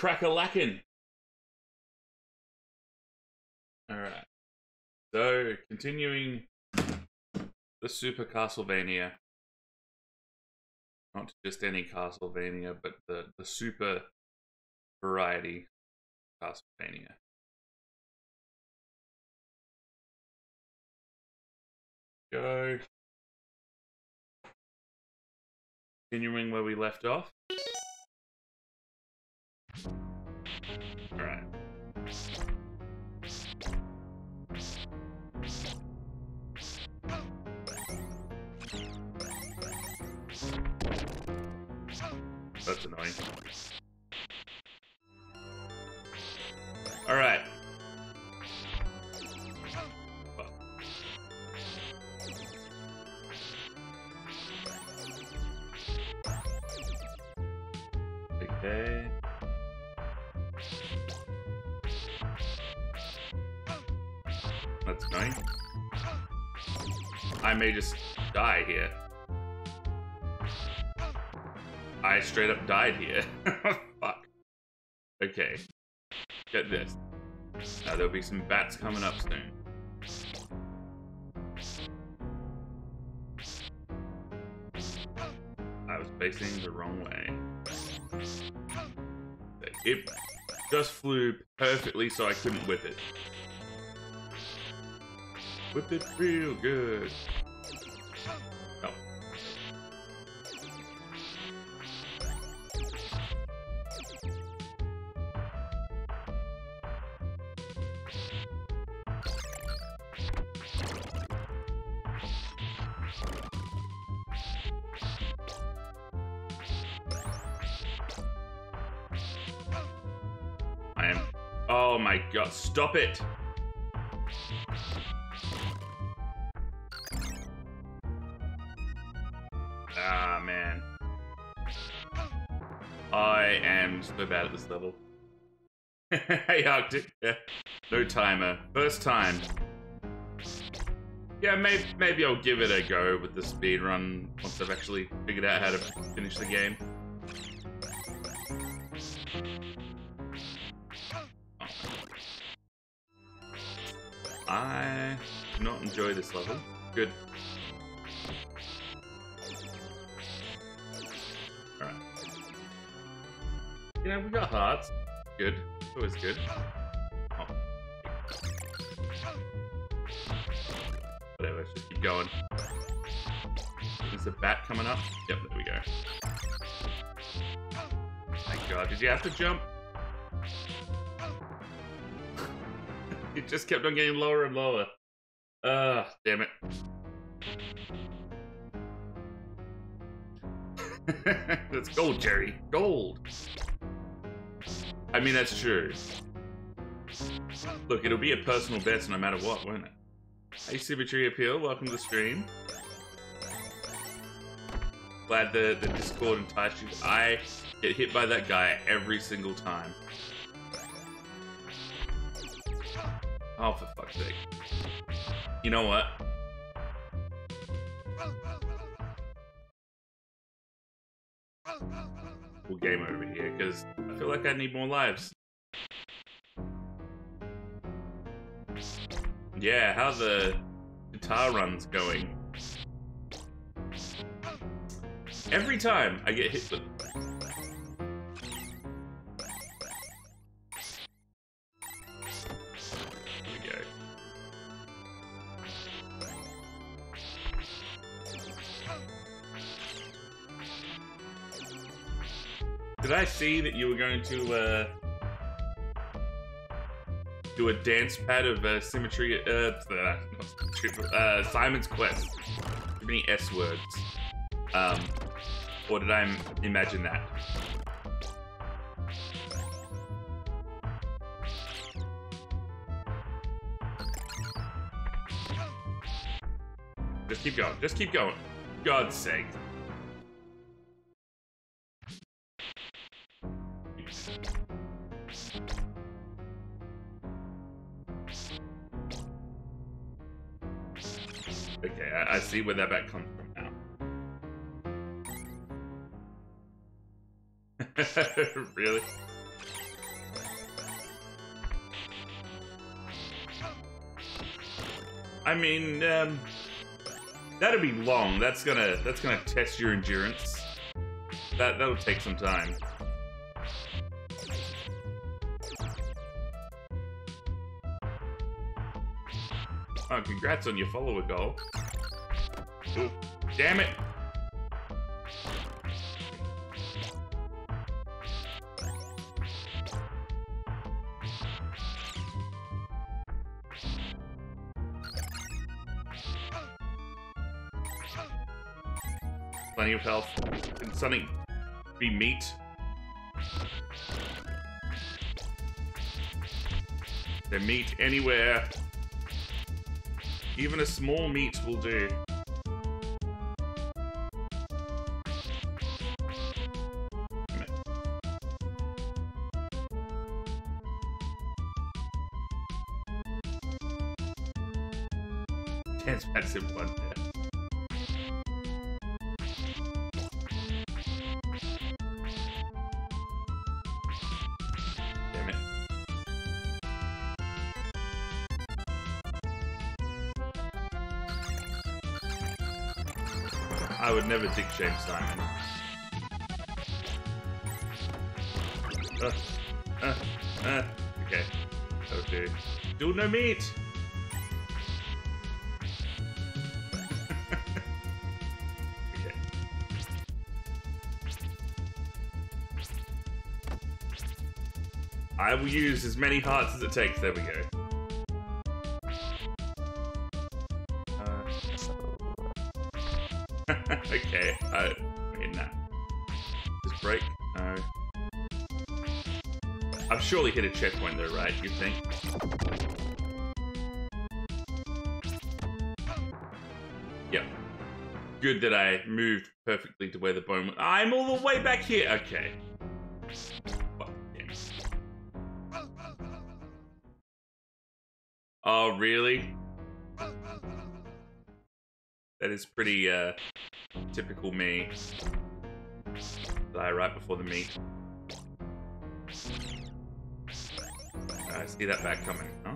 Crack-a-lackin'? Alright. So, continuing the Super Castlevania. Not just any Castlevania, but the, the Super variety Castlevania. Go. Continuing where we left off. That's annoying. Alright. May just die here. I straight up died here. Fuck. Okay. Get this. Now there'll be some bats coming up soon. I was facing the wrong way. It just flew perfectly so I couldn't whip it. Whip it real good. Stop it! Ah, man. I am so bad at this level. hey, Arctic. Yeah. No timer. First time. Yeah, maybe, maybe I'll give it a go with the speed run once I've actually figured out how to finish the game. I do not enjoy this level. Good. Alright. You know, we got hearts. Good. Always good. Oh. Whatever, just keep going. Is the bat coming up? Yep, there we go. Thank god, did you have to jump? It just kept on getting lower and lower. Ah, damn it. that's gold, Jerry. Gold. I mean, that's true. Look, it'll be a personal bet no matter what, won't it? Hey, Symmetry Appeal, welcome to the stream. Glad the, the Discord enticed you. I get hit by that guy every single time. Oh, for fuck's sake. You know what? We'll game over here, because I feel like I need more lives. Yeah, how the guitar runs going? Every time I get hit with see that you were going to uh, do a dance pad of uh, symmetry? Uh, uh, symmetry, uh, Simon's Quest. Too many S words. Um, or did I imagine that? Just keep going. Just keep going. God's sake. see where that bet comes from now. really? I mean, um, that'll be long. That's gonna that's gonna test your endurance. That that'll take some time. Oh, congrats on your follower goal. Damn it! Plenty of health. Can something be meat? The meat anywhere. Even a small meat will do. Never shame Simon. Uh, uh, uh. Okay. Okay. Do no meat! I will use as many hearts as it takes. There we go. Surely hit a checkpoint though, right? You think? Yep. Good that I moved perfectly to where the bone. went. I'm all the way back here. Okay. Oh, really? That is pretty uh, typical me. Die right before the meat. See that back coming. Huh?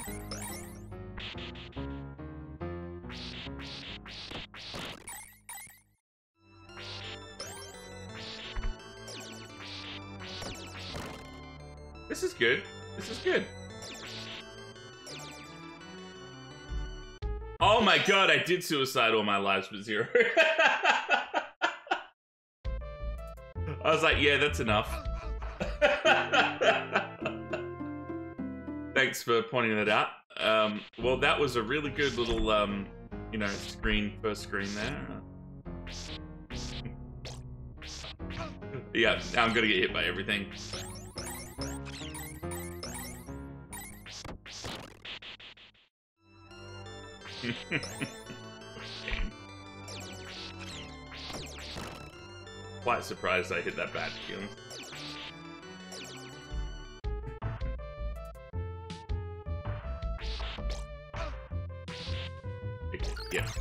This is good. This is good. Oh my god, I did suicide all my lives with zero. I was like, yeah, that's enough. Thanks for pointing that out. Um, well, that was a really good little, um, you know, screen, first screen there. yeah, I'm gonna get hit by everything. Quite surprised I hit that bad, to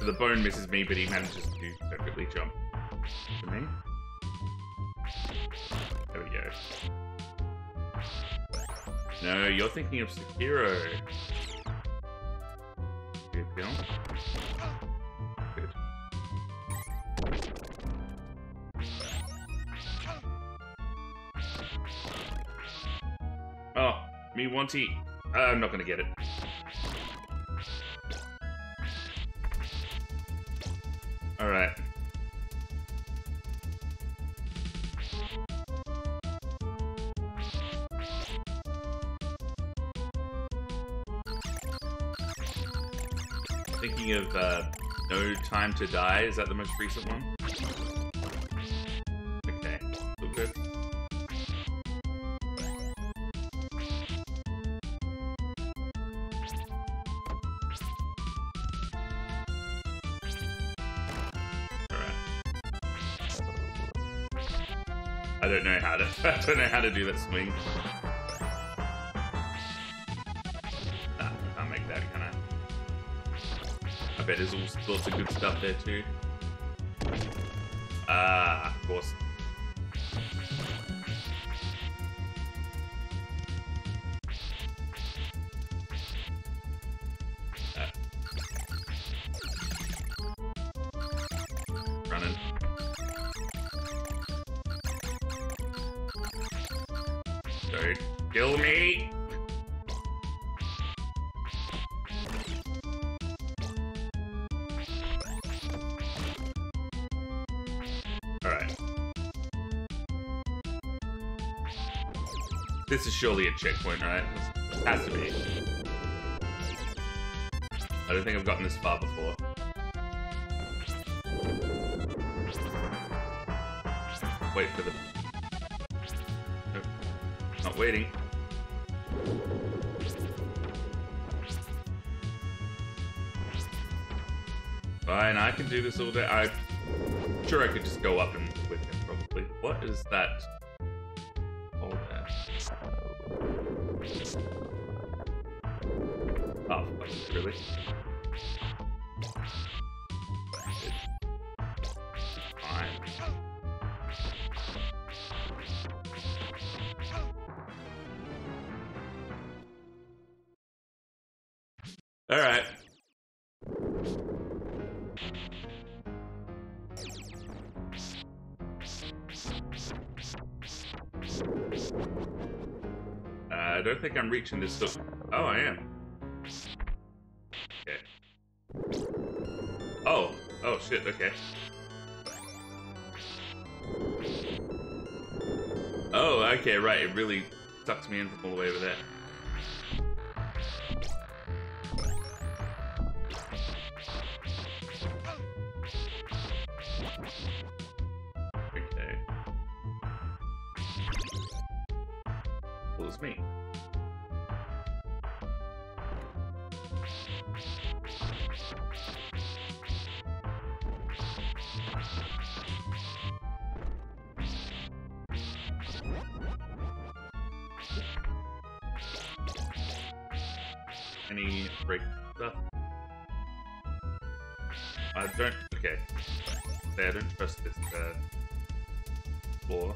so the bone misses me, but he manages to perfectly jump to me. There we go. No, you're thinking of Sekiro. Good kill. Good. Oh, me wanty. Uh, I'm not gonna get it. Thinking of uh, No Time to Die, is that the most recent one? Don't know how to do that swing. Nah, can't make that, can I? I bet there's all sorts of good stuff there too. This is surely a checkpoint, right? Has to be. I don't think I've gotten this far before. Wait for the... Not waiting. Fine, I can do this all day. I'm sure I could just go up and with him, probably. What is that? Really? All right. Uh, I don't think I'm reaching this stuff. Oh, I am. Shit, okay. Oh, okay, right. It really sucks me in from all the way over there. Any break stuff? I don't. Okay. I don't trust this uh, floor.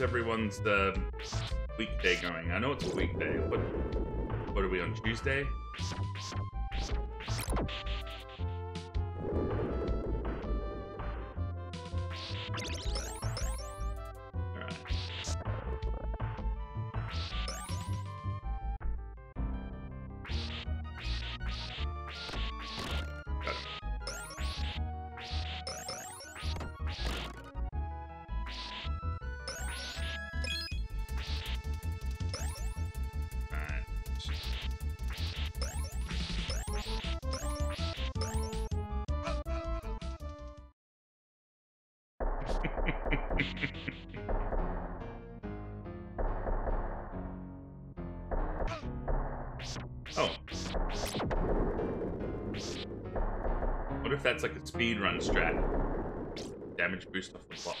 Everyone's uh, weekday going? I know it's a weekday. What what are we on Tuesday? If that's like a speed run strat? Damage boost off the clock.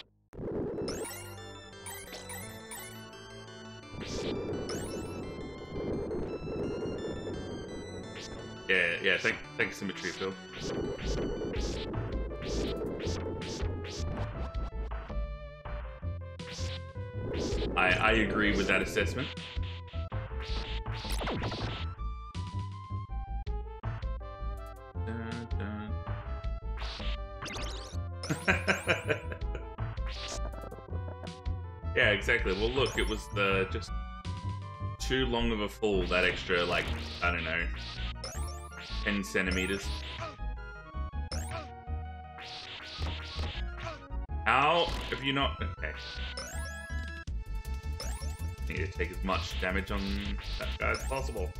Yeah, yeah, thank, thanks, Symmetry Phil. I, I agree with that assessment. Exactly. Well, look, it was the just too long of a fall, that extra, like, I don't know, 10 centimeters. How have you not... Okay. Need to take as much damage on that guy as possible.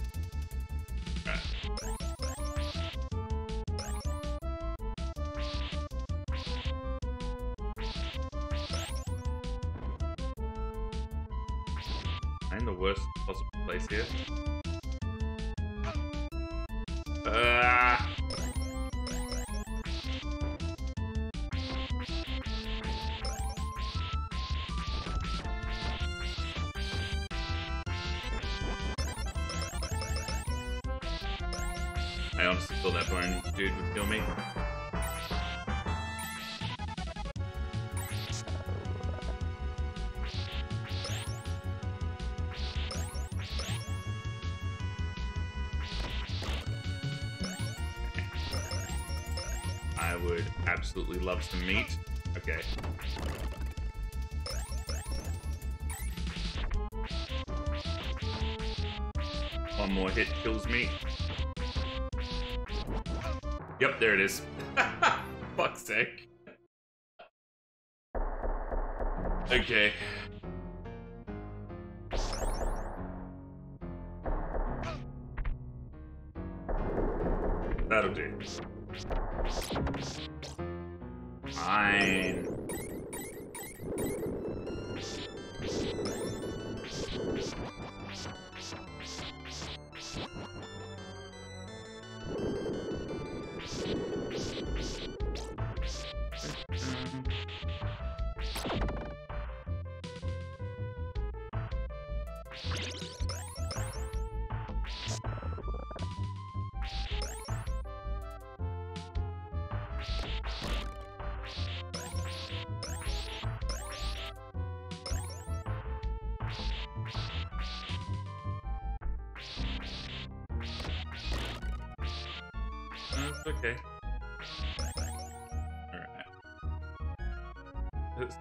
Absolutely to meet. Okay. One more hit kills me. Yep, there it is. Fuck's sake. Okay. That'll do. Fine.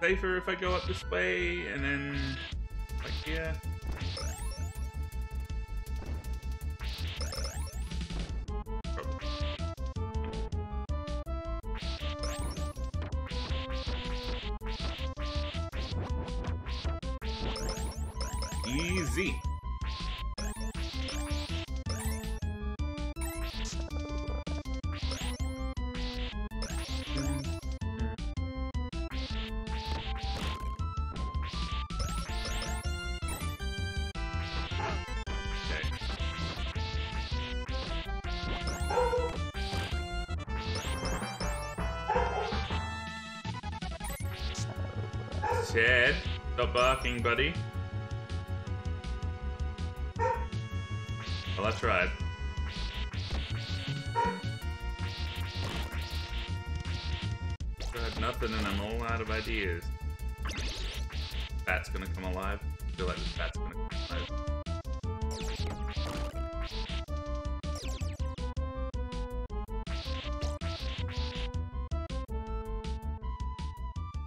Safer if I go up this way and then like here? Barking, buddy. Well, I tried. Tried nothing and I'm all out of ideas. Bat's gonna come alive. I feel like this bat's gonna come alive.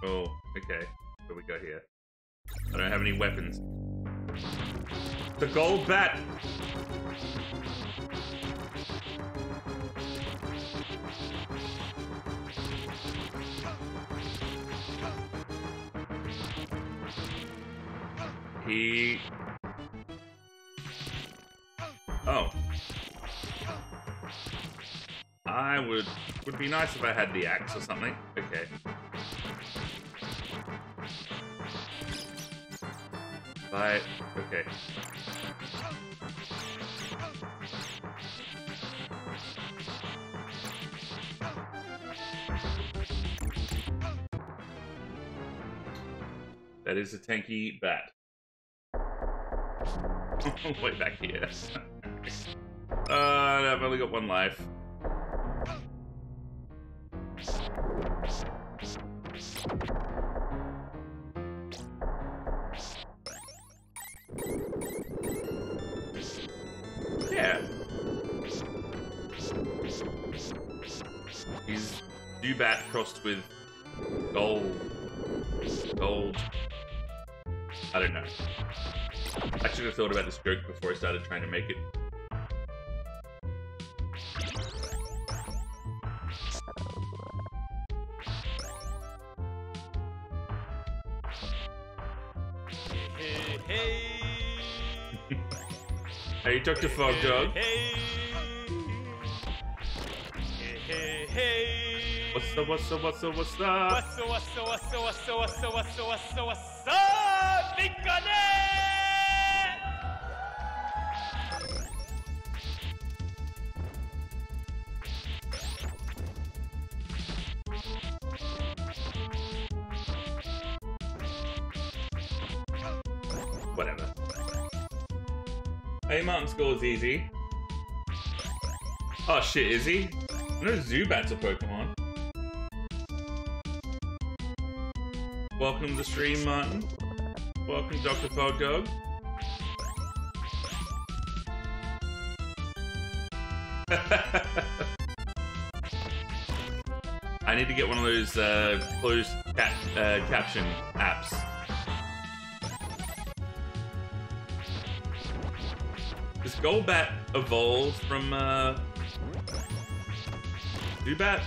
Oh, okay. What we got here? I don't have any weapons. The gold bat! He... Oh. I would... Would be nice if I had the axe or something. Okay. But... Okay. That is a tanky bat. Way back here. uh, I've only got one life. Should have thought about this joke before I started trying to make it. Hey, hey, Hey, Dr. Fog Dog. Hey, hey, hey, hey. What's up, what's up, what's up, what's up? What's up, what's up, what's up, what's up, what's up, what's up, what's up, what's up, Whatever. Hey, Martin scores easy. Oh shit, is he? No Zubat's a Pokemon. Welcome to the stream, Martin. Welcome, Dr. Fog Dog. I need to get one of those uh, closed cap uh, caption apps. Golbat evolve from uh, Zubat?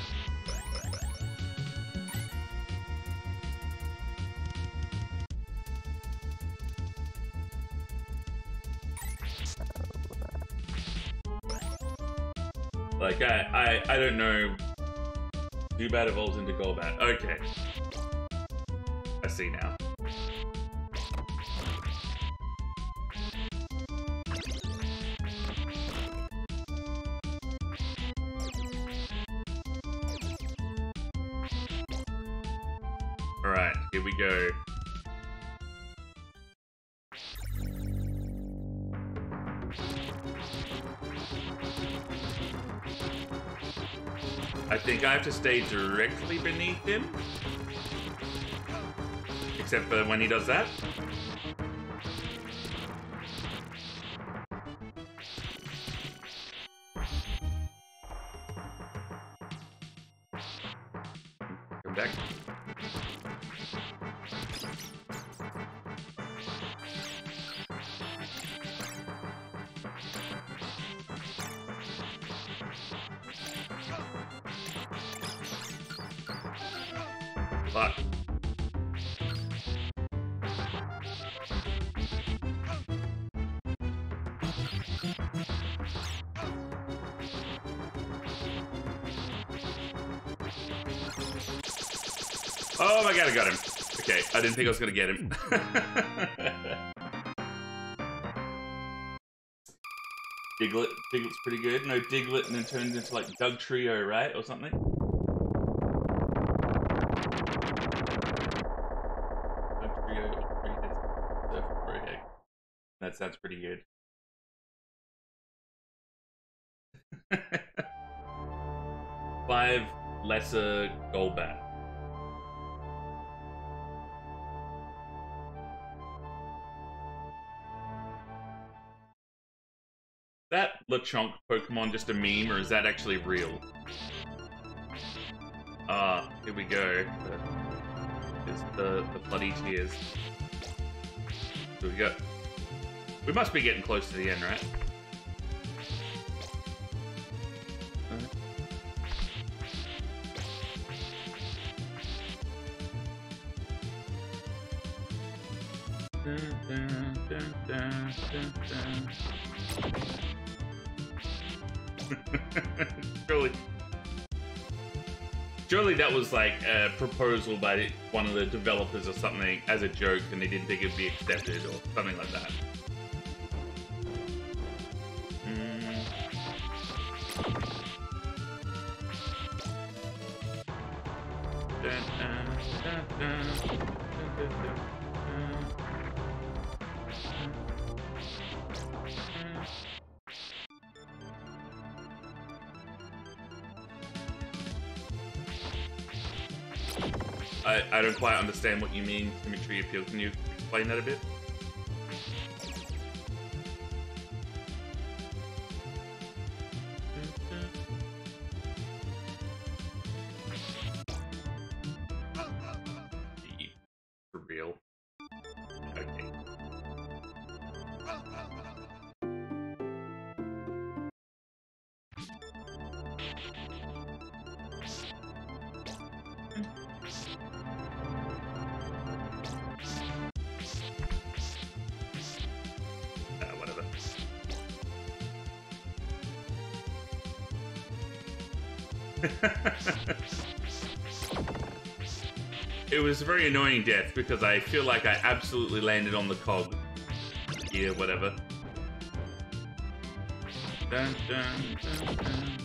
Like I, I, I don't know. Zubat evolves into Golbat. Okay, I see now. Stay directly beneath him. Except for when he does that. Didn't think I was gonna get him. Diglett, Diglett's pretty good. No Diglett and then turns into like Dugtrio, right? Or something? Just a meme, or is that actually real? Ah, here we go. It's the, the bloody tears. Here we go. We must be getting close to the end, right? Was like a proposal by one of the developers or something as a joke, and they didn't think it'd be accepted or something like that. Understand what you mean, symmetry appeal. Can you explain that a bit? it was a very annoying death because I feel like I absolutely landed on the cog. Yeah, whatever. Dun, dun, dun,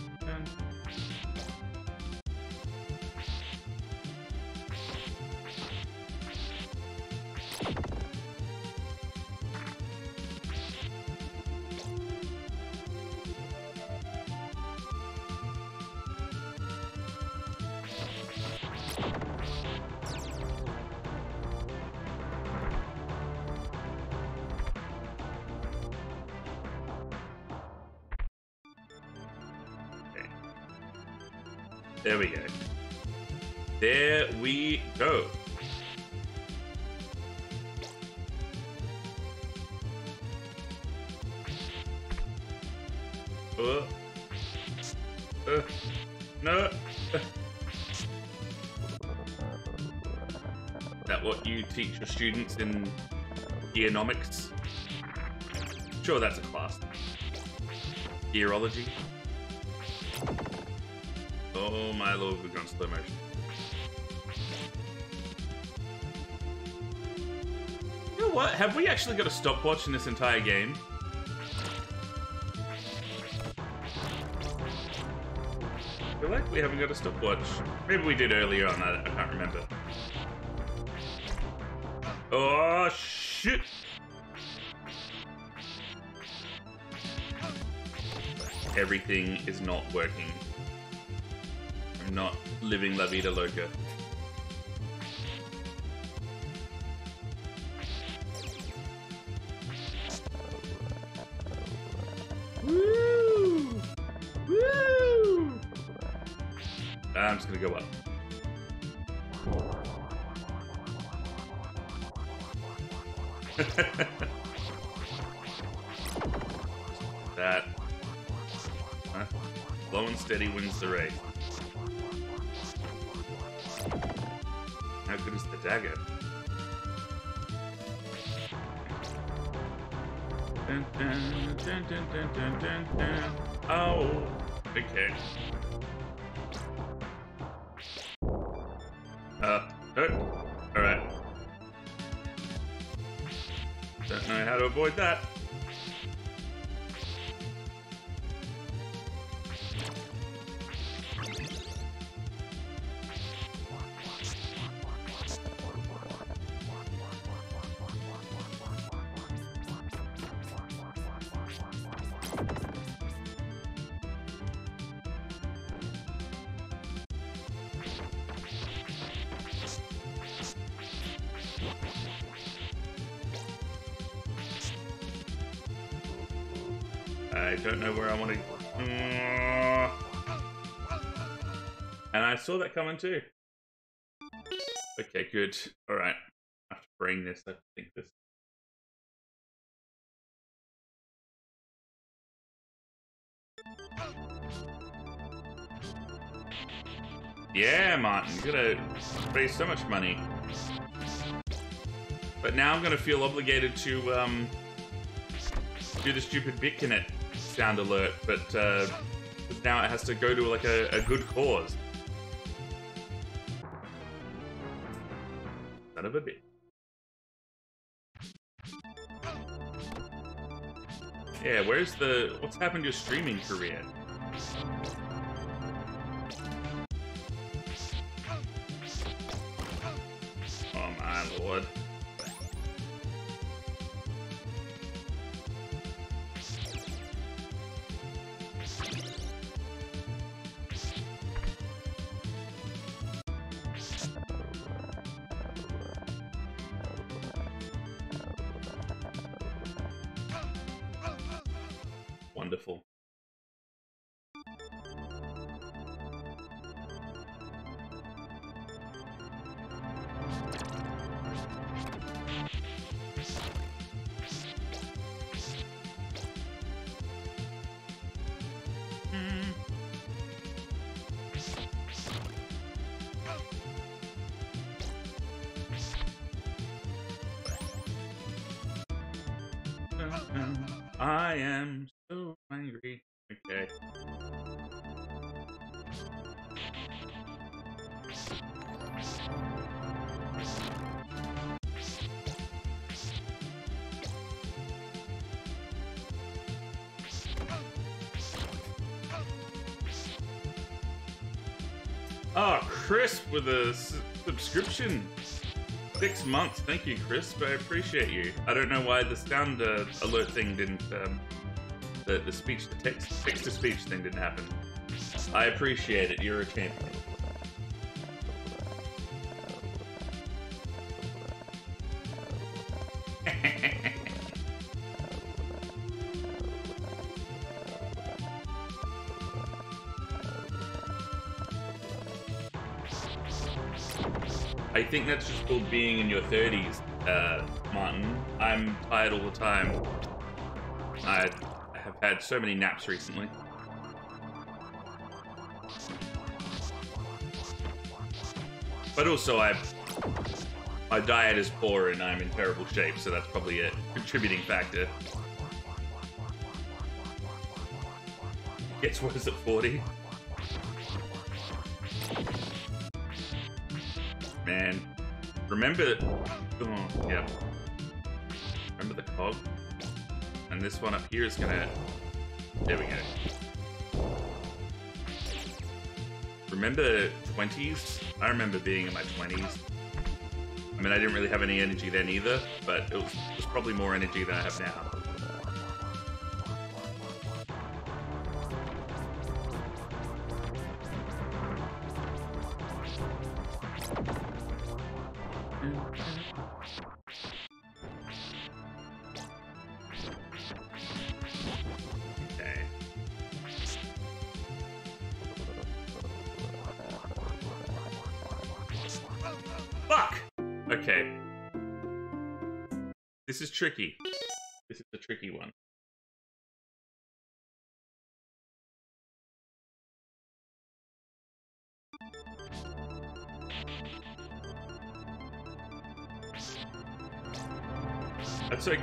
students in uh, geonomics? Sure, that's a class. Geology. Oh my lord, we've gone slow motion. You know what? Have we actually got a stopwatch in this entire game? I feel like we haven't got a stopwatch. Maybe we did earlier on, I, I can't remember. Everything is not working. I'm not living La Vida Loca. Saw that coming too. Okay, good. All right. I have to bring this. I think this. Yeah, Martin, you're gonna raise so much money. But now I'm gonna feel obligated to um, do the stupid BitConnect sound alert, but uh, now it has to go to like a, a good cause. Bit. Yeah, where's the what's happened to your streaming career? With a subscription. Six months. Thank you, Crisp. I appreciate you. I don't know why the sound uh, alert thing didn't. Um, the, the speech to text, text to speech thing didn't happen. I appreciate it. You're a champion. That's just called being in your 30s, uh, Martin. I'm tired all the time. I have had so many naps recently. But also, I my diet is poor and I'm in terrible shape, so that's probably a contributing factor. Gets worse at 40. Remember? Oh, yeah. Remember the cog? And this one up here is gonna. There we go. Remember 20s? I remember being in my 20s. I mean, I didn't really have any energy then either, but it was, it was probably more energy than I have now.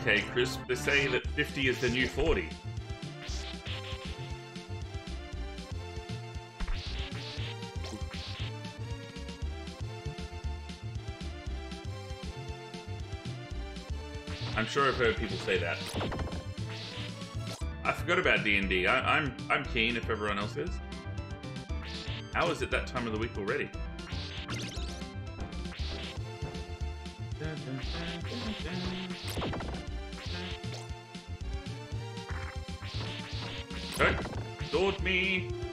Okay, Chris. They say that 50 is the new 40. I'm sure I've heard people say that. I forgot about D&D. I, I'm I'm keen if everyone else is. How is it that time of the week already? Don't me.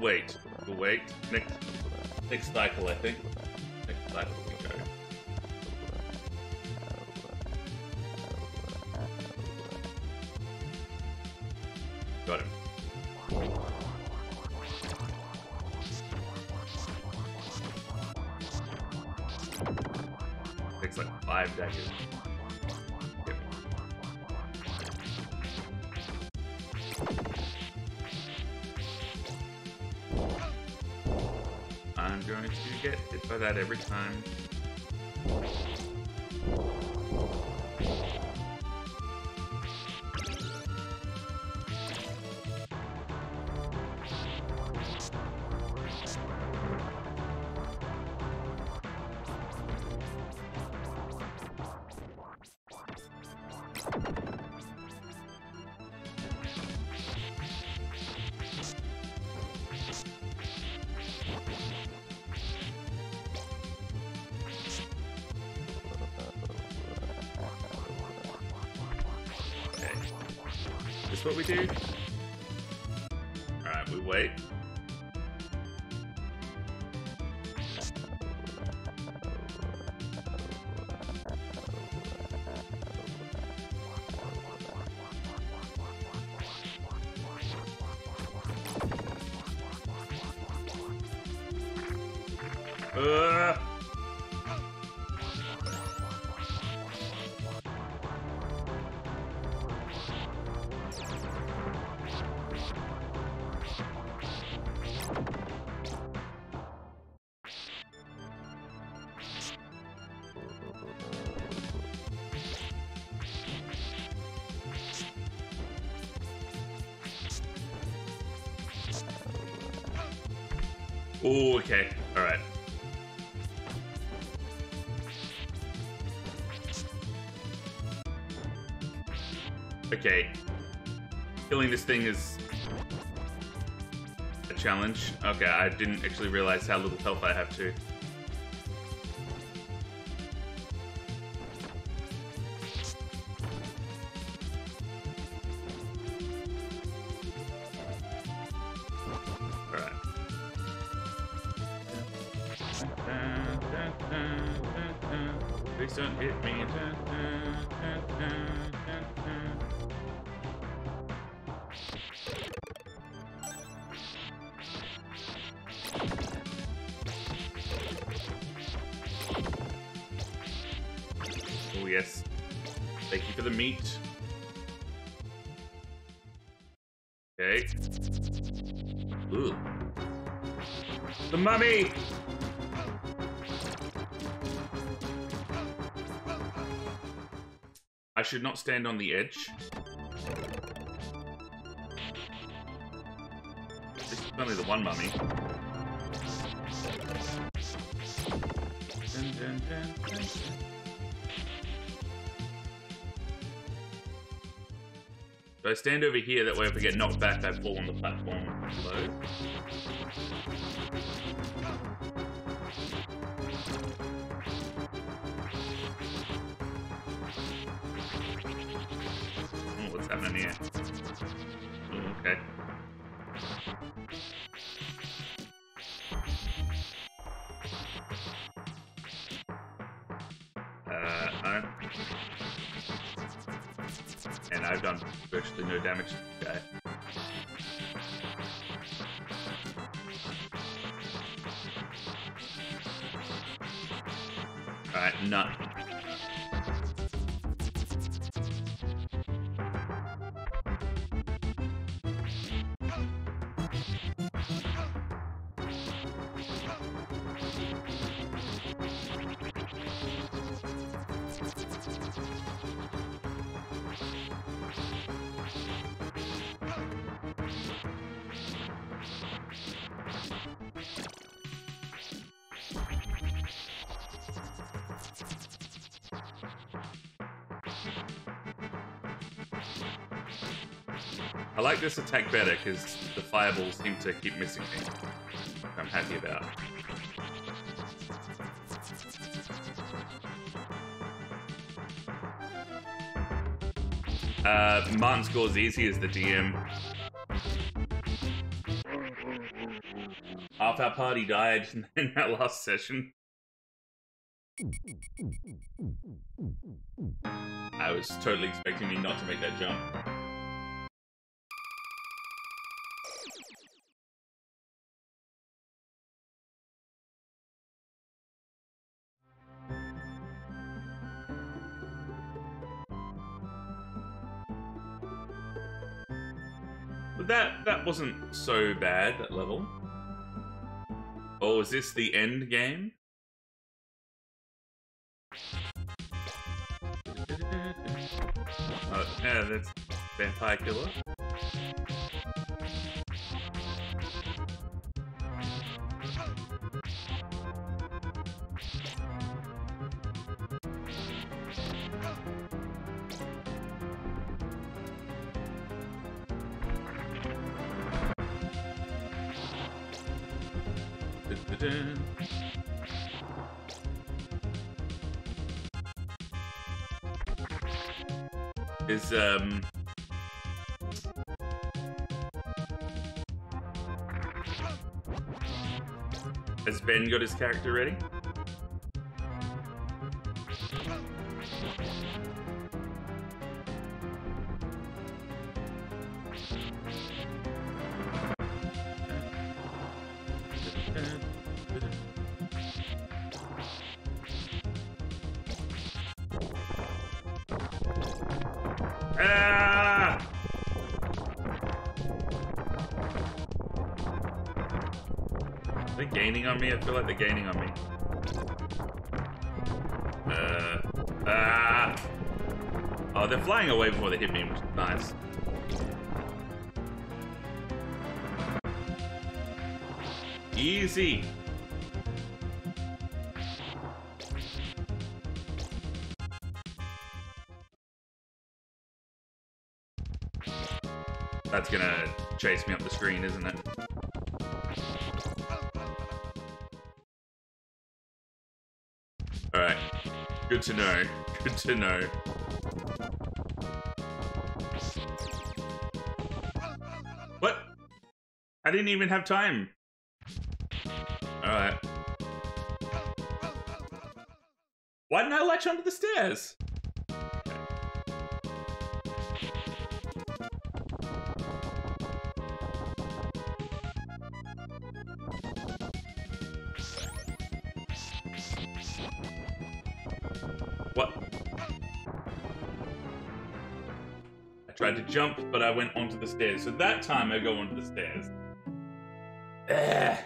Wait. We'll wait. Next next cycle, I think. That every time. Okay. All right. Okay. Killing this thing is a challenge. Okay, I didn't actually realize how little health I have to. The. Okay. Ooh. The mummy! I should not stand on the edge. This is only the one mummy. Dun, dun, dun, So I stand over here, that way if I get knocked back, I fall on the platform below. This attack better because the fireballs seem to keep missing me. I'm happy about. Uh, Martin scores easy as the DM. Half our party died in that last session. I was totally expecting me not to make that jump. Wasn't so bad, that level. Oh, is this the end game? Oh, yeah, that's Vampire Killer. Got his character ready? I feel like they're gaining on me. Uh, ah! Oh, they're flying away before they hit me, which is nice. Easy. That's gonna chase me up the screen, isn't it? Good to know. Good to know. What? I didn't even have time. Alright. Why didn't I latch onto the stairs? Tried to jump, but I went onto the stairs. So that time I go onto the stairs. Ugh.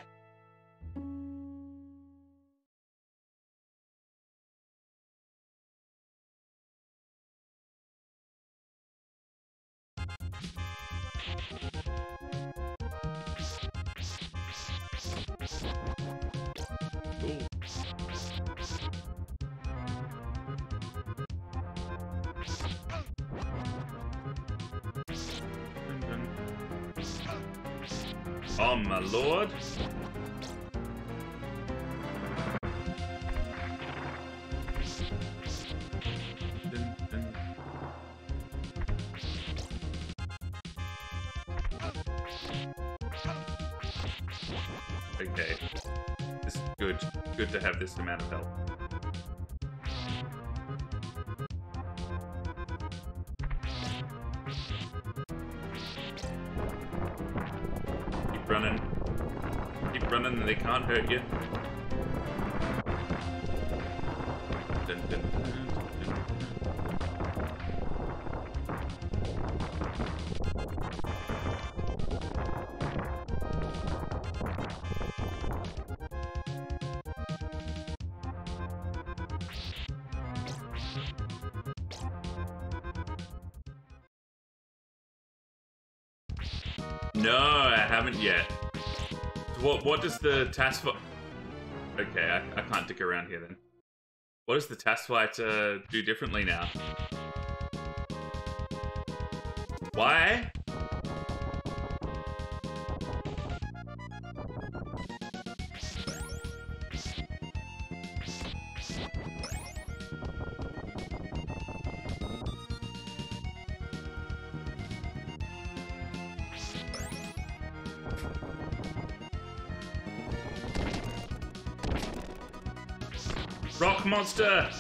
Hurt you. What does the task for? Okay, I, I can't dick around here then. What does the task flight do differently now? Why? Monster!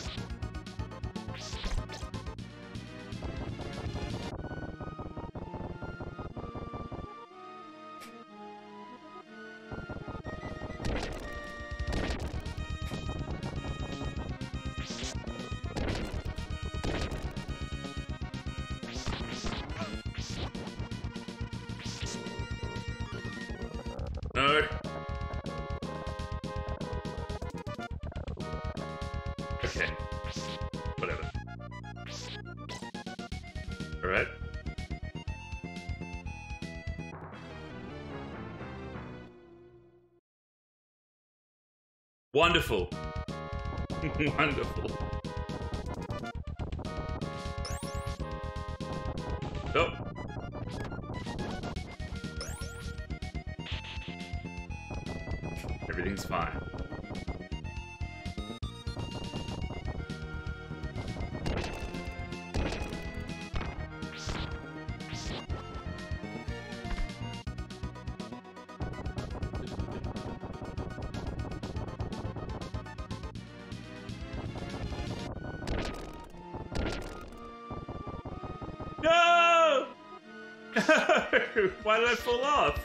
Wonderful. Wonderful. Why did I fall off?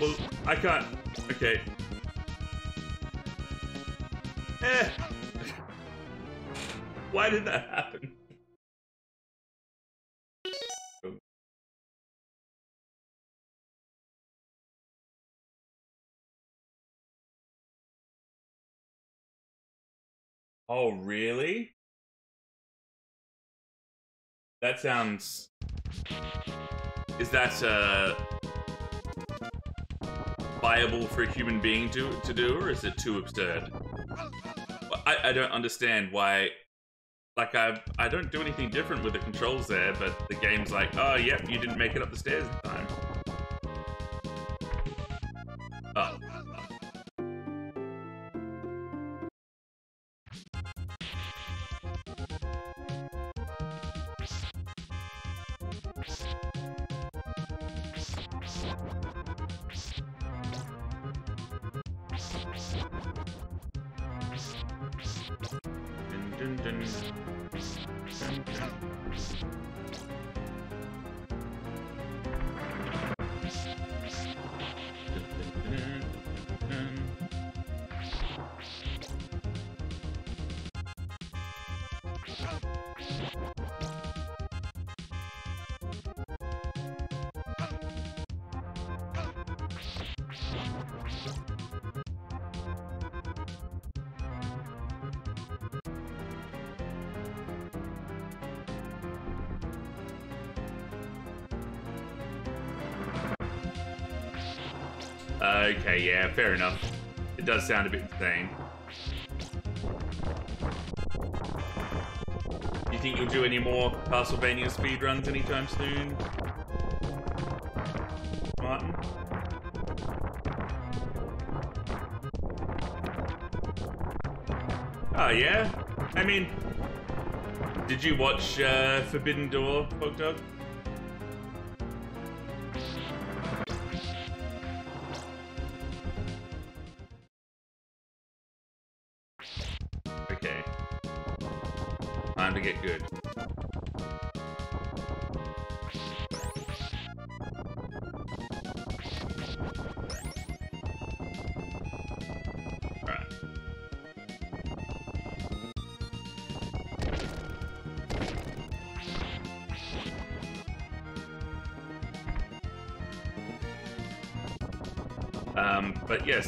Well, I can't. Okay. Eh. Why did that happen? Oh, really? That sounds. Is that uh, viable for a human being to to do, or is it too absurd? I, I don't understand why. Like I I don't do anything different with the controls there, but the game's like, oh yep, you didn't make it up the stairs in time. Fair enough. It does sound a bit insane. Do you think you'll do any more Castlevania speedruns anytime soon? Martin? Oh, yeah? I mean, did you watch uh, Forbidden Door, Bug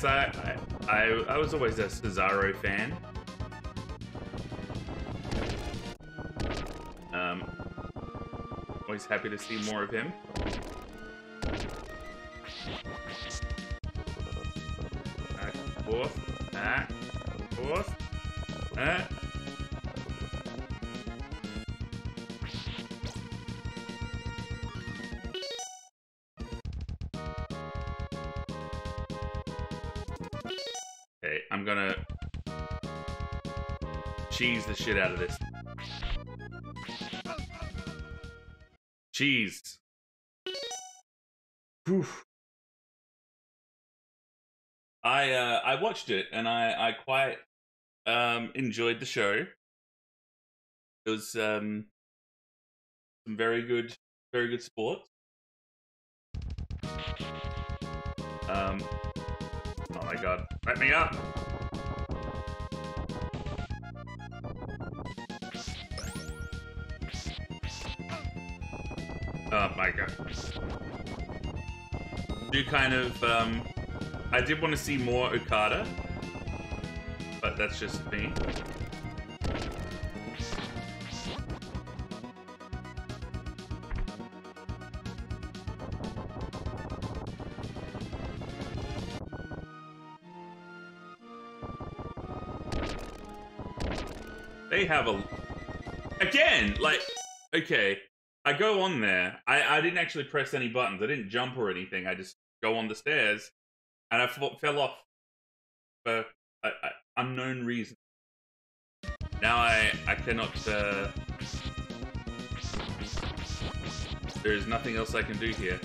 I I I was always a Cesaro fan. Um, always happy to see more of him. Cheese the shit out of this. Cheese. Whew. I uh, I watched it and I I quite um enjoyed the show. It was um some very good very good sport. Um oh my god, let me up. My god. Do kind of, um, I did want to see more Okada, but that's just me. They have a, again, like, okay, I go on there. I, I didn't actually press any buttons. I didn't jump or anything. I just go on the stairs, and I f- fell off for a, a unknown reason. Now I I cannot. Uh, there is nothing else I can do here.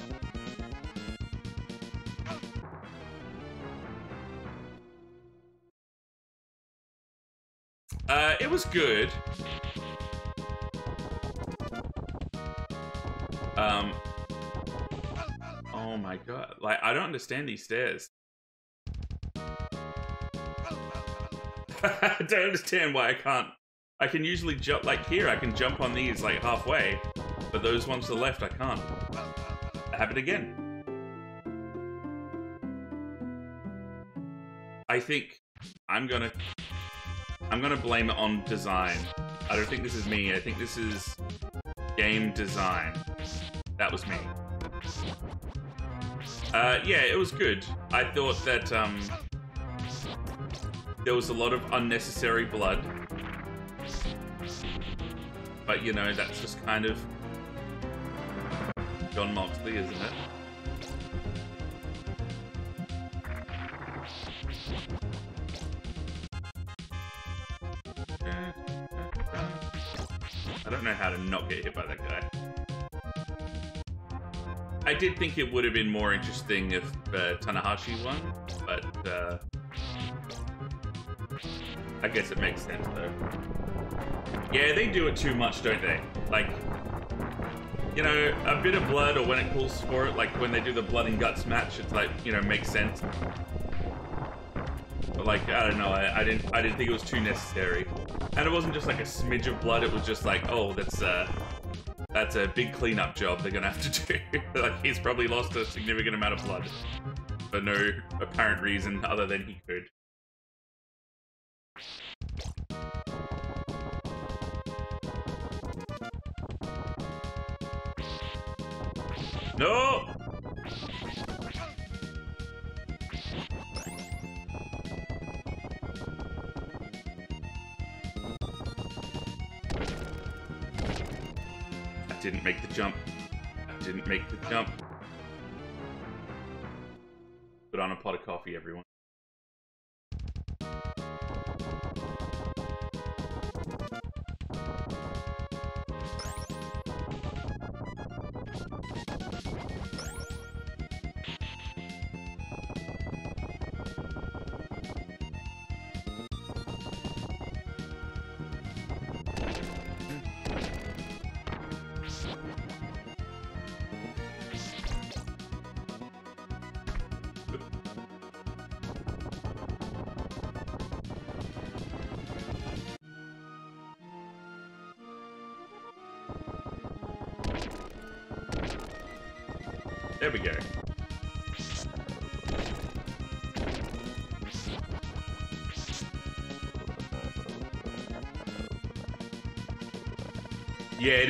Uh, it was good. Um. Oh my god! Like I don't understand these stairs. I don't understand why I can't. I can usually jump like here. I can jump on these like halfway, but those ones to the left I can't. It again. I think I'm gonna I'm gonna blame it on design. I don't think this is me. I think this is game design. That was me. Uh, yeah, it was good. I thought that um, there was a lot of unnecessary blood. But, you know, that's just kind of Jon Moxley, isn't it? I don't know how to not get hit by that guy. I did think it would have been more interesting if uh, Tanahashi won, but uh, I guess it makes sense though. Yeah, they do it too much, don't they? Like, you know, a bit of blood or when it calls for it, like when they do the blood and guts match, it's like, you know, makes sense. But like, I don't know, I, I didn't I didn't think it was too necessary. And it wasn't just like a smidge of blood, it was just like, oh, that's uh that's a big cleanup job they're gonna have to do. like he's probably lost a significant amount of blood. For no apparent reason other than he could. No! Didn't make the jump. I didn't make the jump. Put on a pot of coffee, everyone.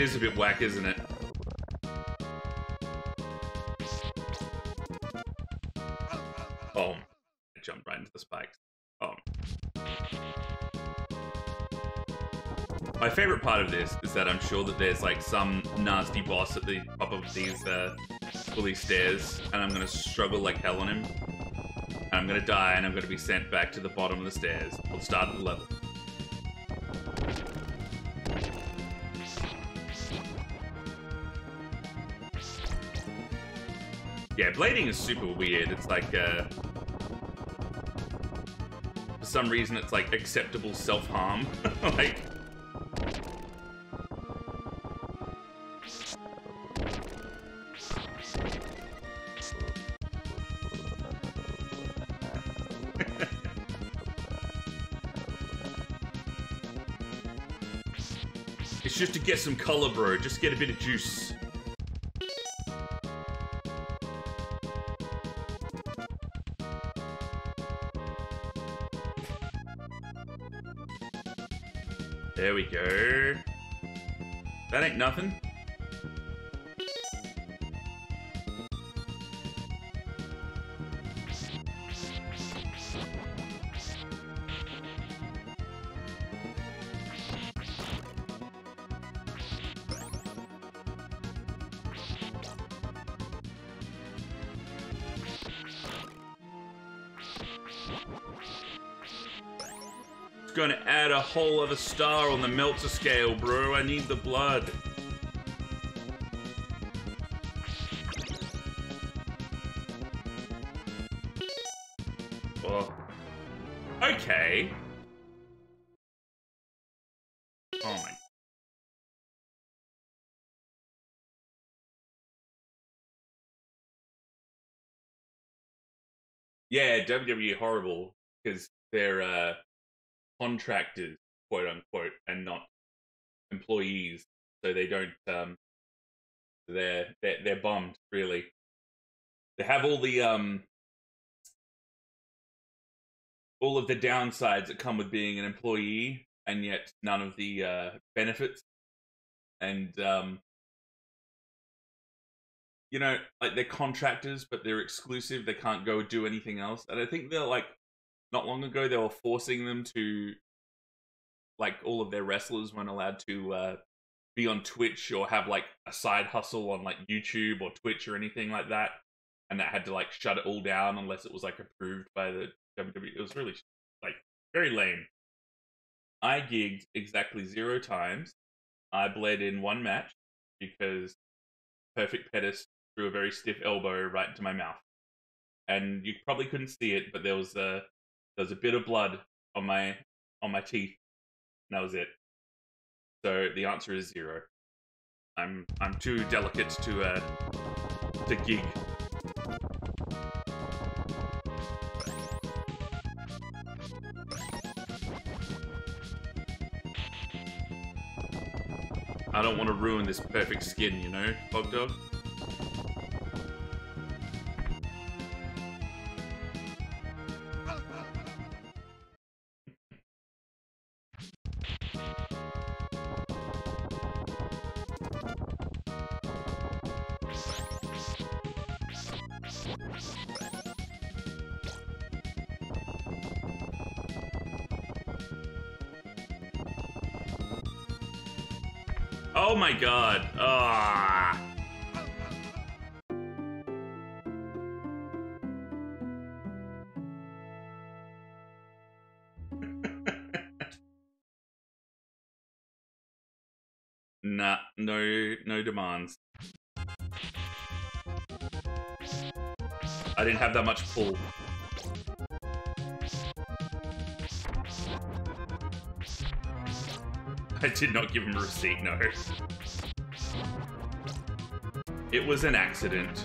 Is a bit whack, isn't it? Oh, I jumped right into the spikes. Oh. My favorite part of this is that I'm sure that there's like some nasty boss at the top of these uh, stairs, and I'm gonna struggle like hell on him. And I'm gonna die, and I'm gonna be sent back to the bottom of the stairs, the start of the level. Yeah, blading is super weird. It's like, uh... For some reason, it's like acceptable self-harm. like... It's just to get some color, bro. Just get a bit of juice. We go. That ain't nothing. hole of a star on the Meltzer scale, bro. I need the blood. Oh. Okay. Oh my Yeah, WWE horrible contractors, quote unquote, and not employees. So they don't. Um, they're they're they're bummed really. They have all the um all of the downsides that come with being an employee, and yet none of the uh, benefits. And um, you know, like they're contractors, but they're exclusive. They can't go do anything else. And I think they're like, not long ago, they were forcing them to, like, all of their wrestlers weren't allowed to uh, be on Twitch or have like a side hustle on like YouTube or Twitch or anything like that. And that had to like shut it all down unless it was like approved by the WWE. It was really like very lame. I gigged exactly zero times. I bled in one match because Perfect Pettis threw a very stiff elbow right into my mouth, and you probably couldn't see it, but there was a there was a bit of blood on my on my teeth, that was it. So the answer is zero. I'm I'm too delicate to uh to gig. I don't want to ruin this perfect skin, you know, Bog Dog? My god. Ah. nah, no no demands. I didn't have that much pull. I did not give him a receipt, no. It was an accident.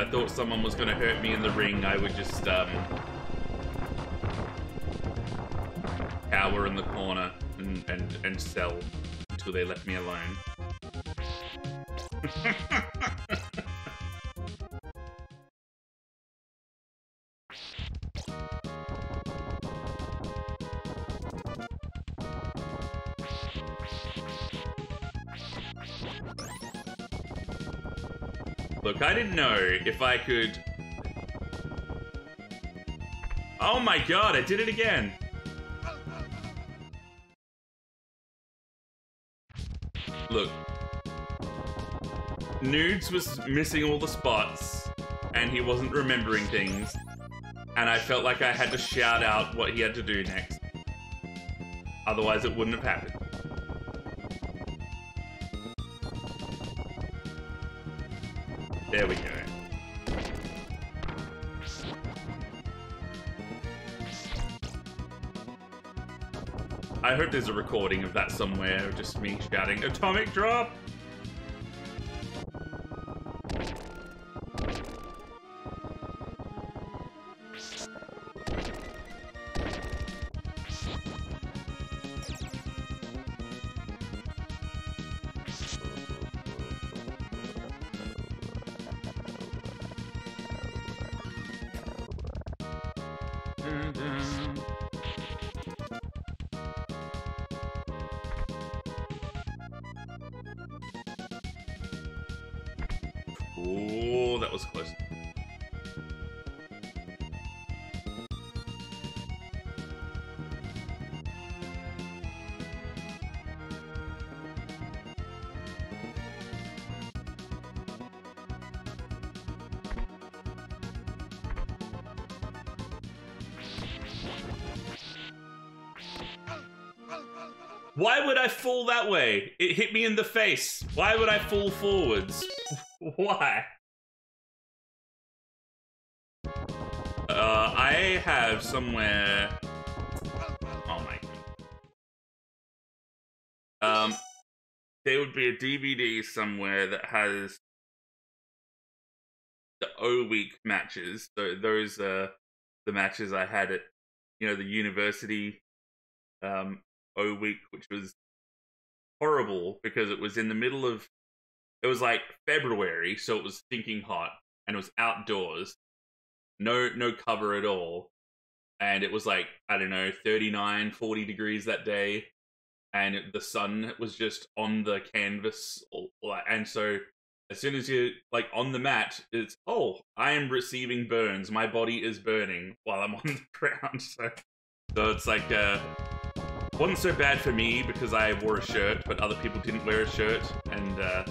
I thought someone was going to hurt me in the ring, I would just um, cower in the corner and, and, and sell until they left me alone. know if I could... Oh my god, I did it again! Look. Nudes was missing all the spots, and he wasn't remembering things, and I felt like I had to shout out what he had to do next. Otherwise it wouldn't have happened. I hope there's a recording of that somewhere, just me shouting, Atomic Drop! That way? It hit me in the face. Why would I fall forwards? Why? Uh, I have somewhere. Oh my. Um, there would be a DVD somewhere that has the O week matches. So those are the matches I had at, you know, the university um, O week, which was horrible because it was in the middle of. It was like February, so it was stinking hot, and it was outdoors, no no cover at all, and it was like I don't know 39, 40 degrees that day, and the sun was just on the canvas, and so as soon as you're like on the mat, it's oh, I am receiving burns. My body is burning while I'm on the ground. So, so it's like uh, wasn't so bad for me because I wore a shirt, but other people didn't wear a shirt, and uh,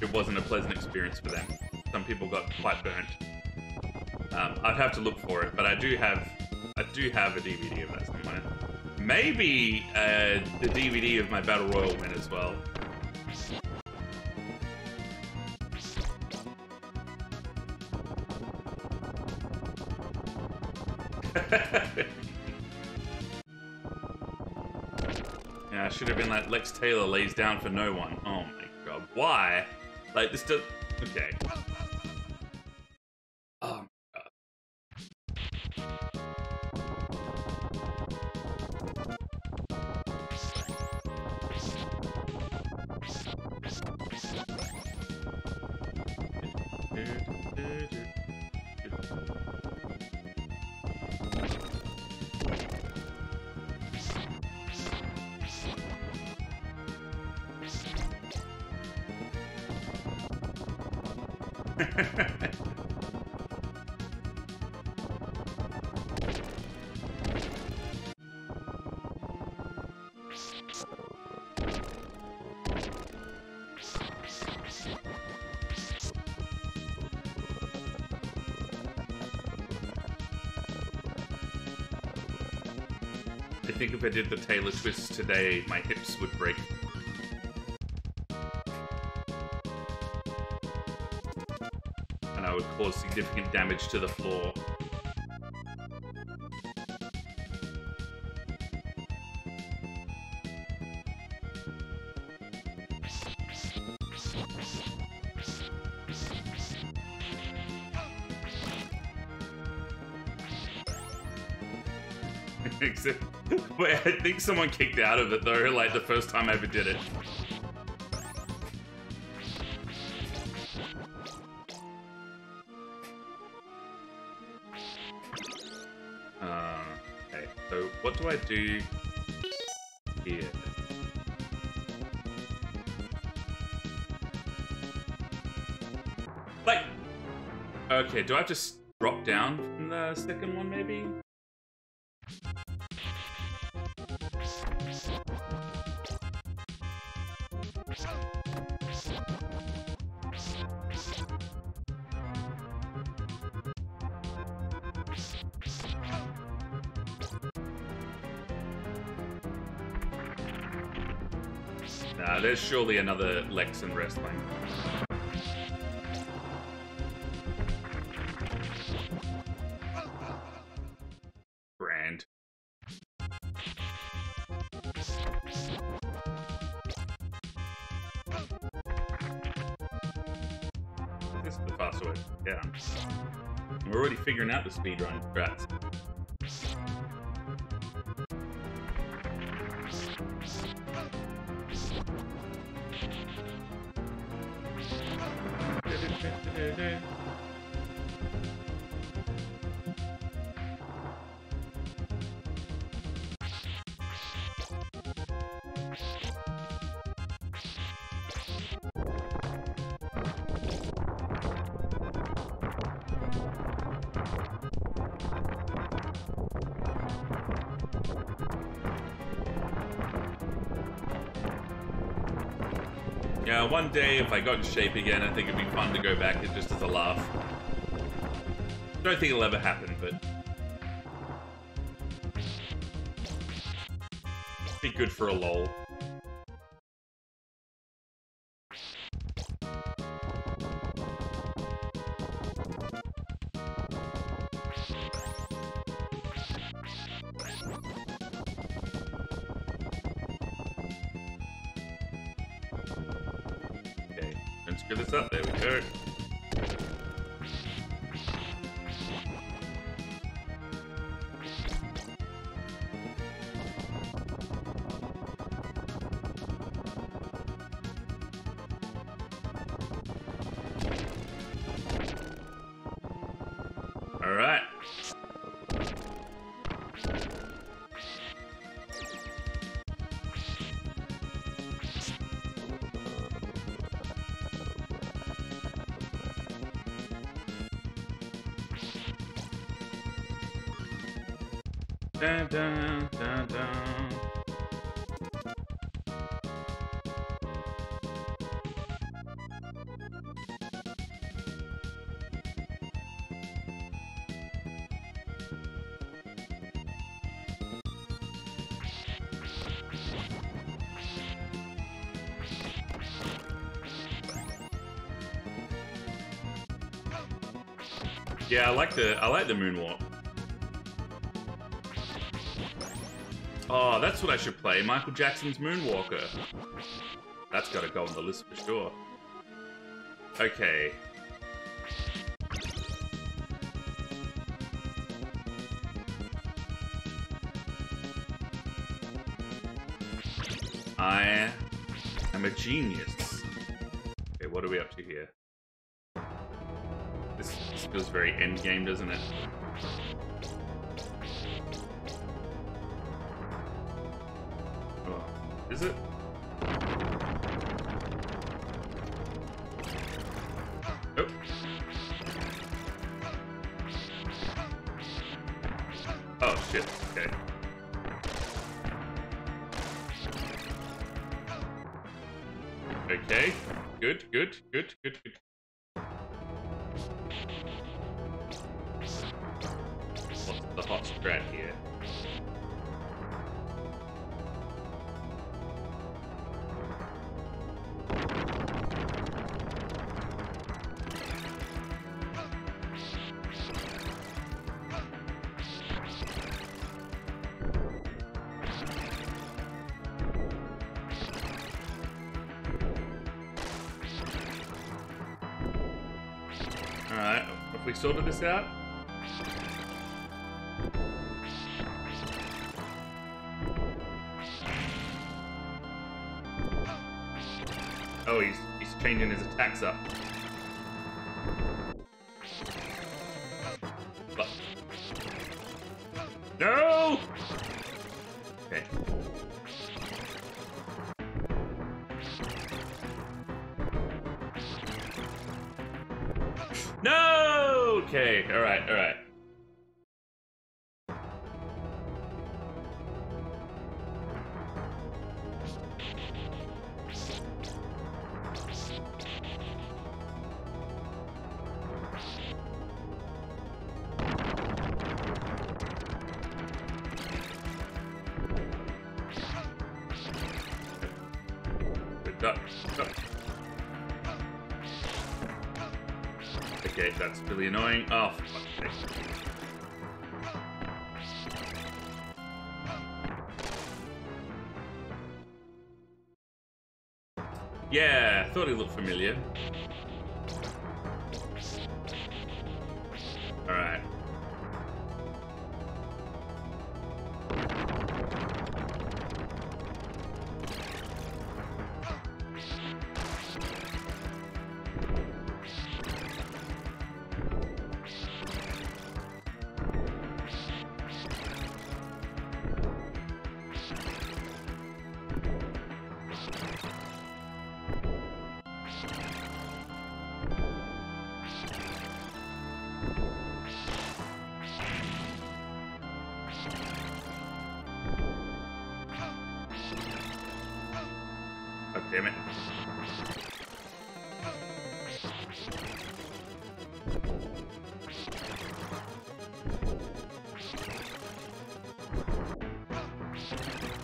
it wasn't a pleasant experience for them. Some people got quite burnt. Um, I'd have to look for it, but I do have I do have a DVD of that somewhere. Maybe uh, the DVD of my Battle Royal win as well. should have been like Lex Taylor lays down for no one. Oh my god, why? Like this does. Okay. I did the Taylor twist today, my hips would break. And I would cause significant damage to the floor. Wait, I think someone kicked out of it though, like the first time I ever did it. Uh, okay, so what do I do here? Like, okay, do I s- drop down from the second one maybe? There's surely another Lex in wrestling. Brand. This is the fast way. Yeah. We're already figuring out the speedrun strats. One day if I got in shape again, I think it'd be fun to go back and just as a laugh. Don't think it'll ever happen, but be good for a lol. Dun, dun, dun. Yeah, I like the I like the moonwalk. Oh, that's what I should play. Michael Jackson's Moonwalker. That's got to go on the list for sure. Okay. I am a genius. Okay, what are we up to here? This, this feels very endgame, doesn't it? This out? Oh, he's he's changing his attacks up.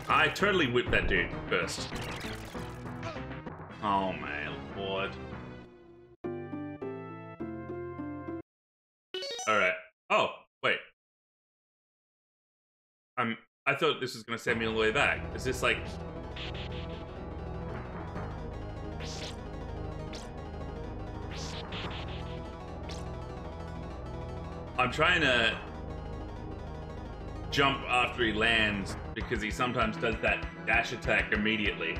I totally whipped that dude first. Oh my lord. Alright. Oh, wait. I'm I thought this was gonna send me all the way back. Is this like I'm trying to jump after he lands because he sometimes does that dash attack immediately.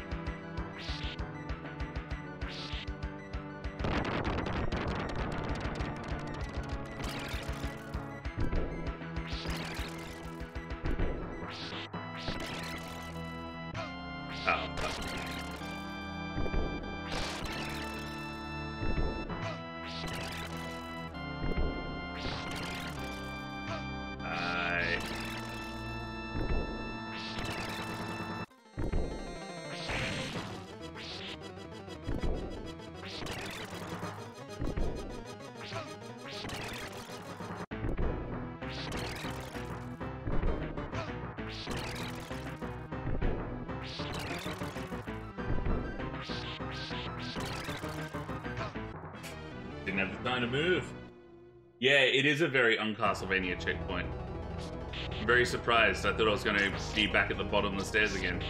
It is a very un-Castlevania checkpoint. I'm very surprised. I thought I was going to be back at the bottom of the stairs again.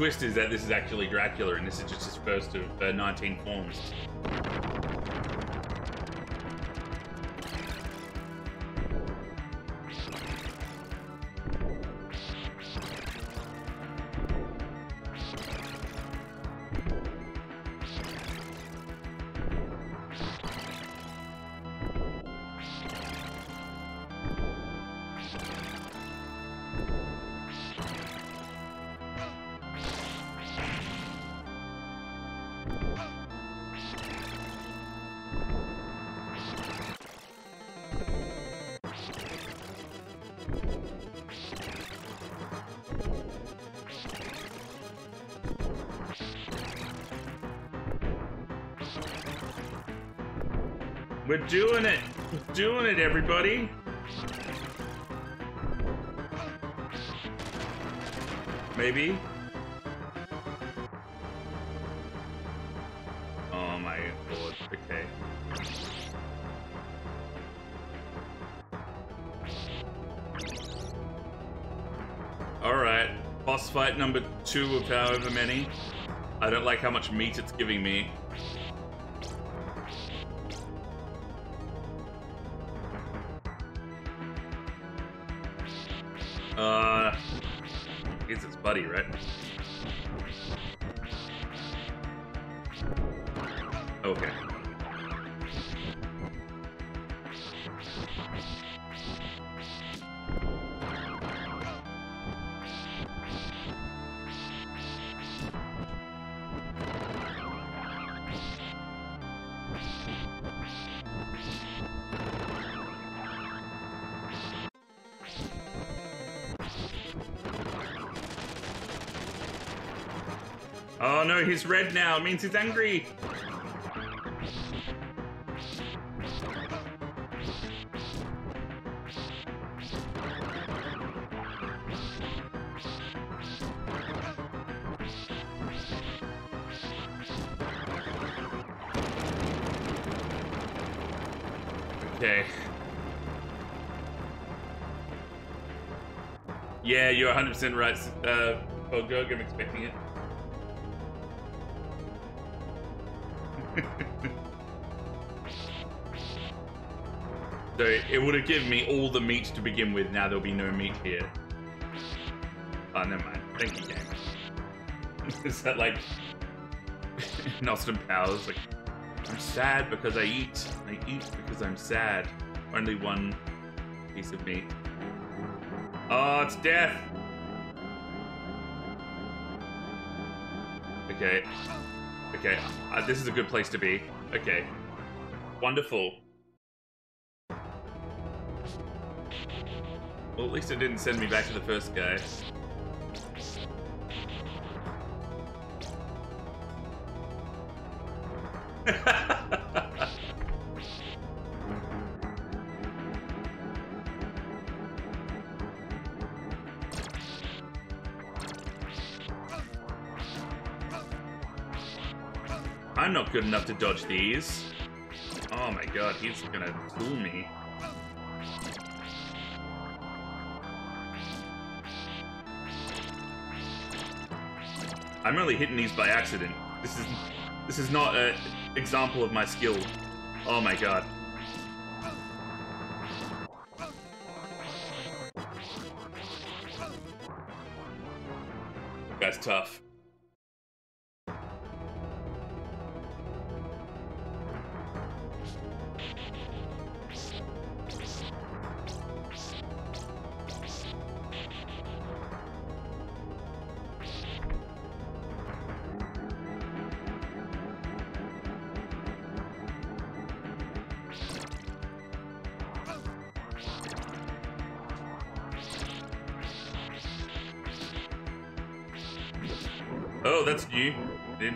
Twist is that this is actually Dracula, and this is just his first of uh, 19 forms. Doing it! We're doing it, everybody! Maybe? Oh my lord, okay. Alright, boss fight number two of however many. I don't like how much meat it's giving me. Oh no, he's red now. It means he's angry. Okay. Yeah, you're 100% right, uh, Bogog, I'm expecting it. so it would have given me all the meat to begin with. Now there'll be no meat here. Oh, never mind. Thank you, game. Is that like Austin Powers? Like, I'm sad because I eat. I eat because I'm sad. Only one piece of meat. Oh, it's death. Okay. Okay. Uh, this is a good place to be. Okay. Wonderful. Well, at least it didn't send me back to the first guy. Enough to dodge these. Oh my god, he's gonna fool me. I'm only hitting these by accident. This is this is not an example of my skill. Oh my god.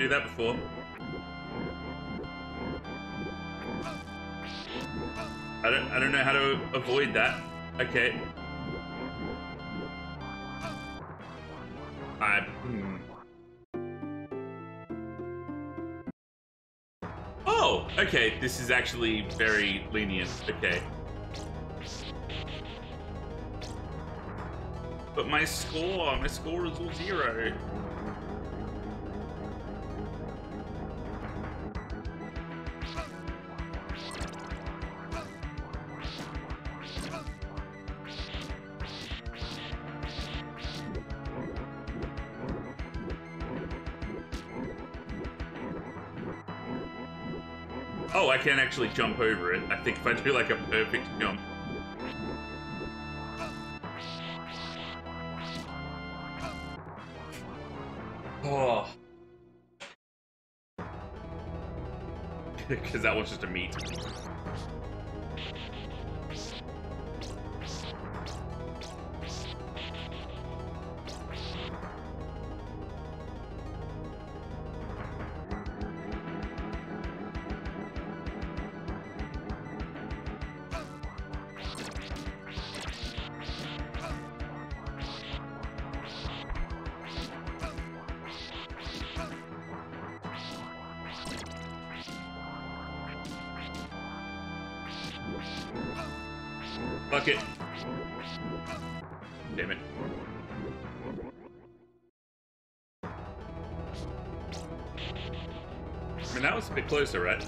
Do that before. I don't I don't know how to avoid that. Okay. I hmm. Oh, okay. This is actually very lenient. Okay. But my score, my score is all zero. Can actually jump over it. I think if I do like a perfect jump. Oh. Because that was just a meat. Fuck it. Damn it. I mean, that was a bit closer, right?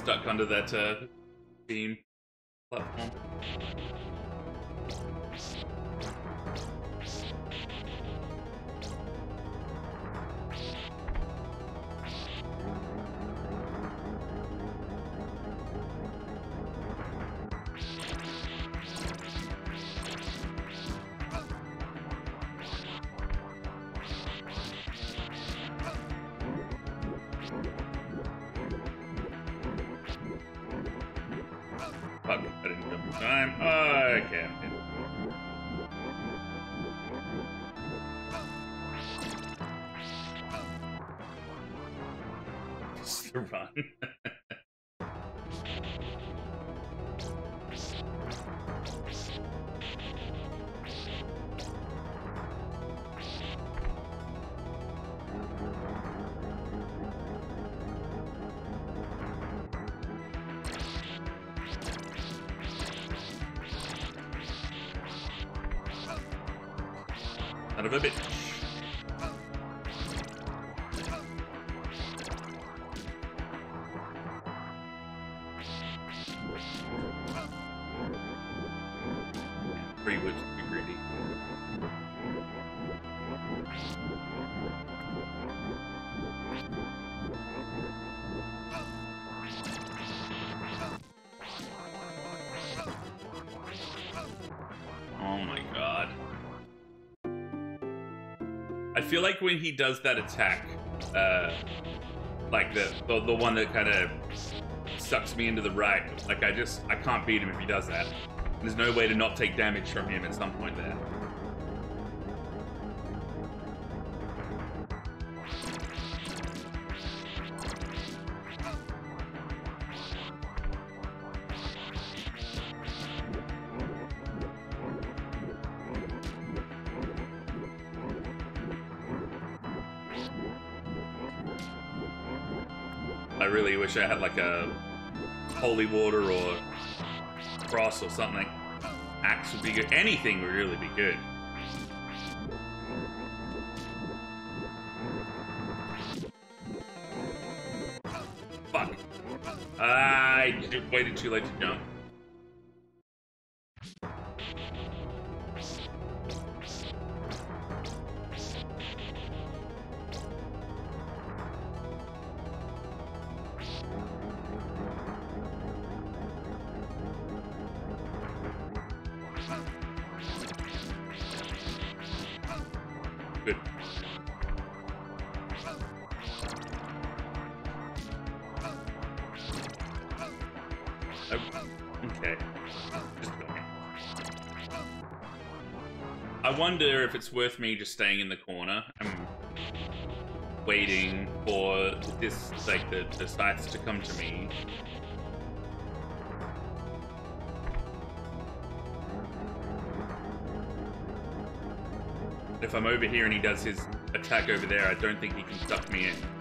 Stuck under that uh, feel like when he does that attack, uh, like the the, the one that kind of sucks me into the right, like I just I can't beat him if he does that. There's no way to not take damage from him at some point there. Like a holy water or cross or something. Axe would be good. Anything would really be good. Fuck. I waited too late to jump. Okay. I wonder if it's worth me just staying in the corner and waiting for this, like, the, the sights to come to me. If I'm over here and he does his attack over there, I don't think he can suck me in.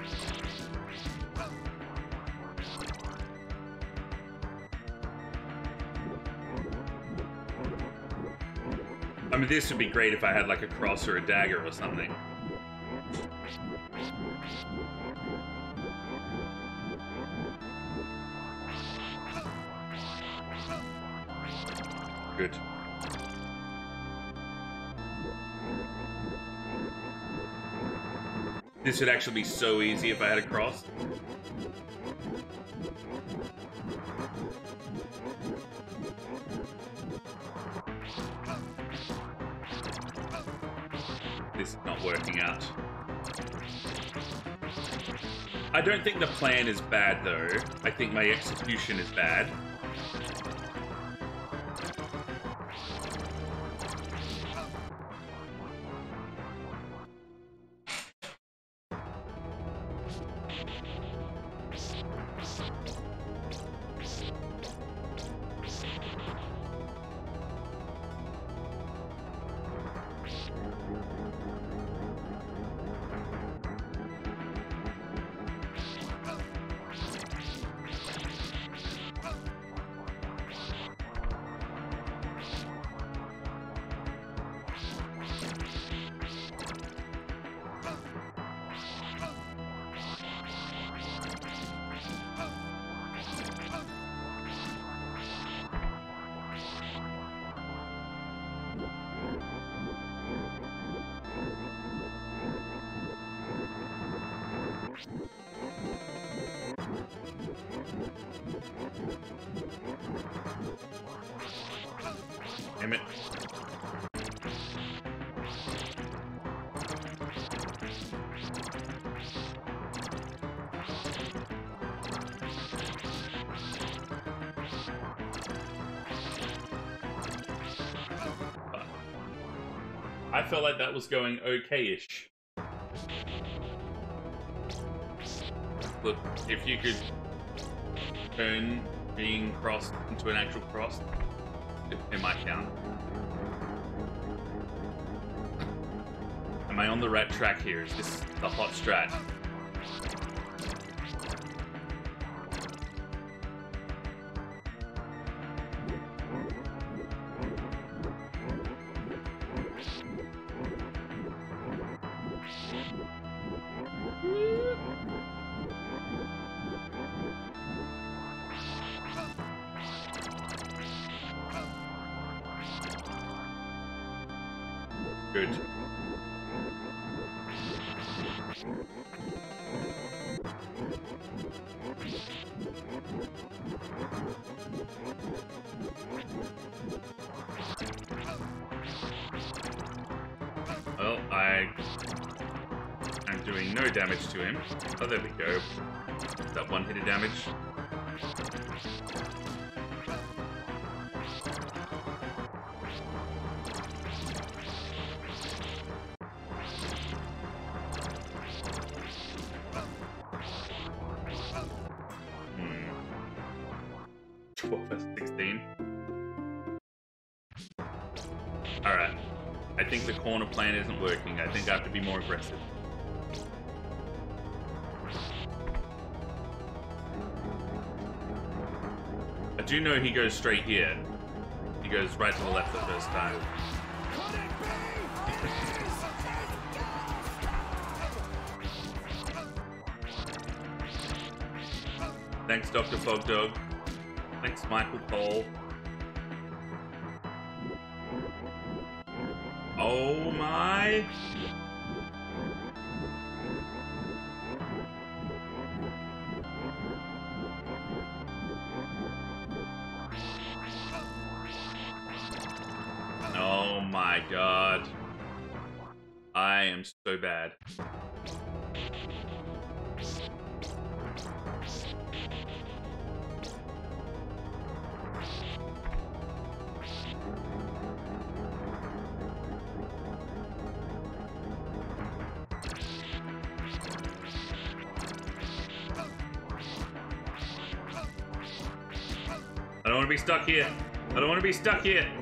This would be great if I had like a cross or a dagger or something. Good. This would actually be so easy if I had a cross. I don't think the plan is bad though. I think my execution is bad. Going okay-ish. Look, if you could turn being crossed into an actual cross, it, it might count. Am I on the right track here? Is this the hot strat? Do know he goes straight here. He goes right to the left the first time. Thanks, Dr. Fogdog. Thanks, Michael Cole. Oh my! Stuck here.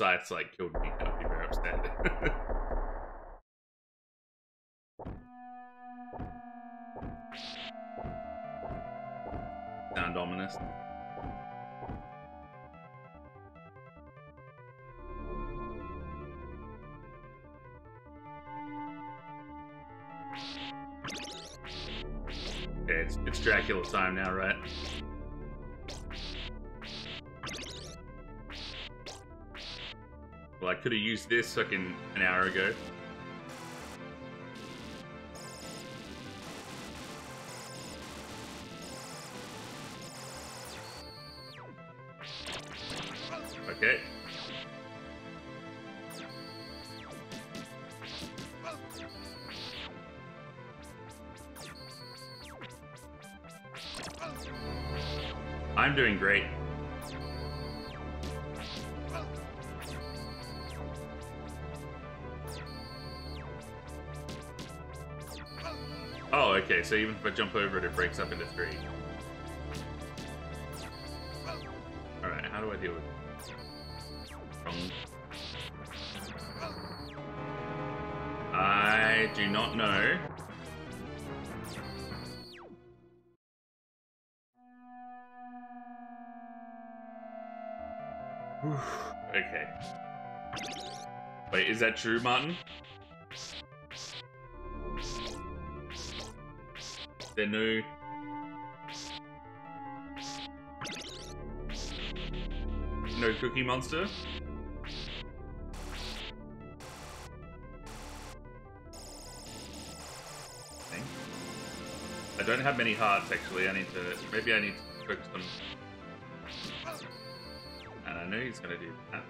Sites like killed me, I'd be very upset. Sound ominous. Okay, it's, it's Dracula time now, right? Could have used this fucking an hour ago. If I jump over it, it breaks up into three. Alright, how do I deal with Wrong. I do not know. okay. Wait, is that true, Martin? There no... No Cookie Monster? I don't have many hearts, actually. I need to... Maybe I need to focus on... And I know he's gonna do that.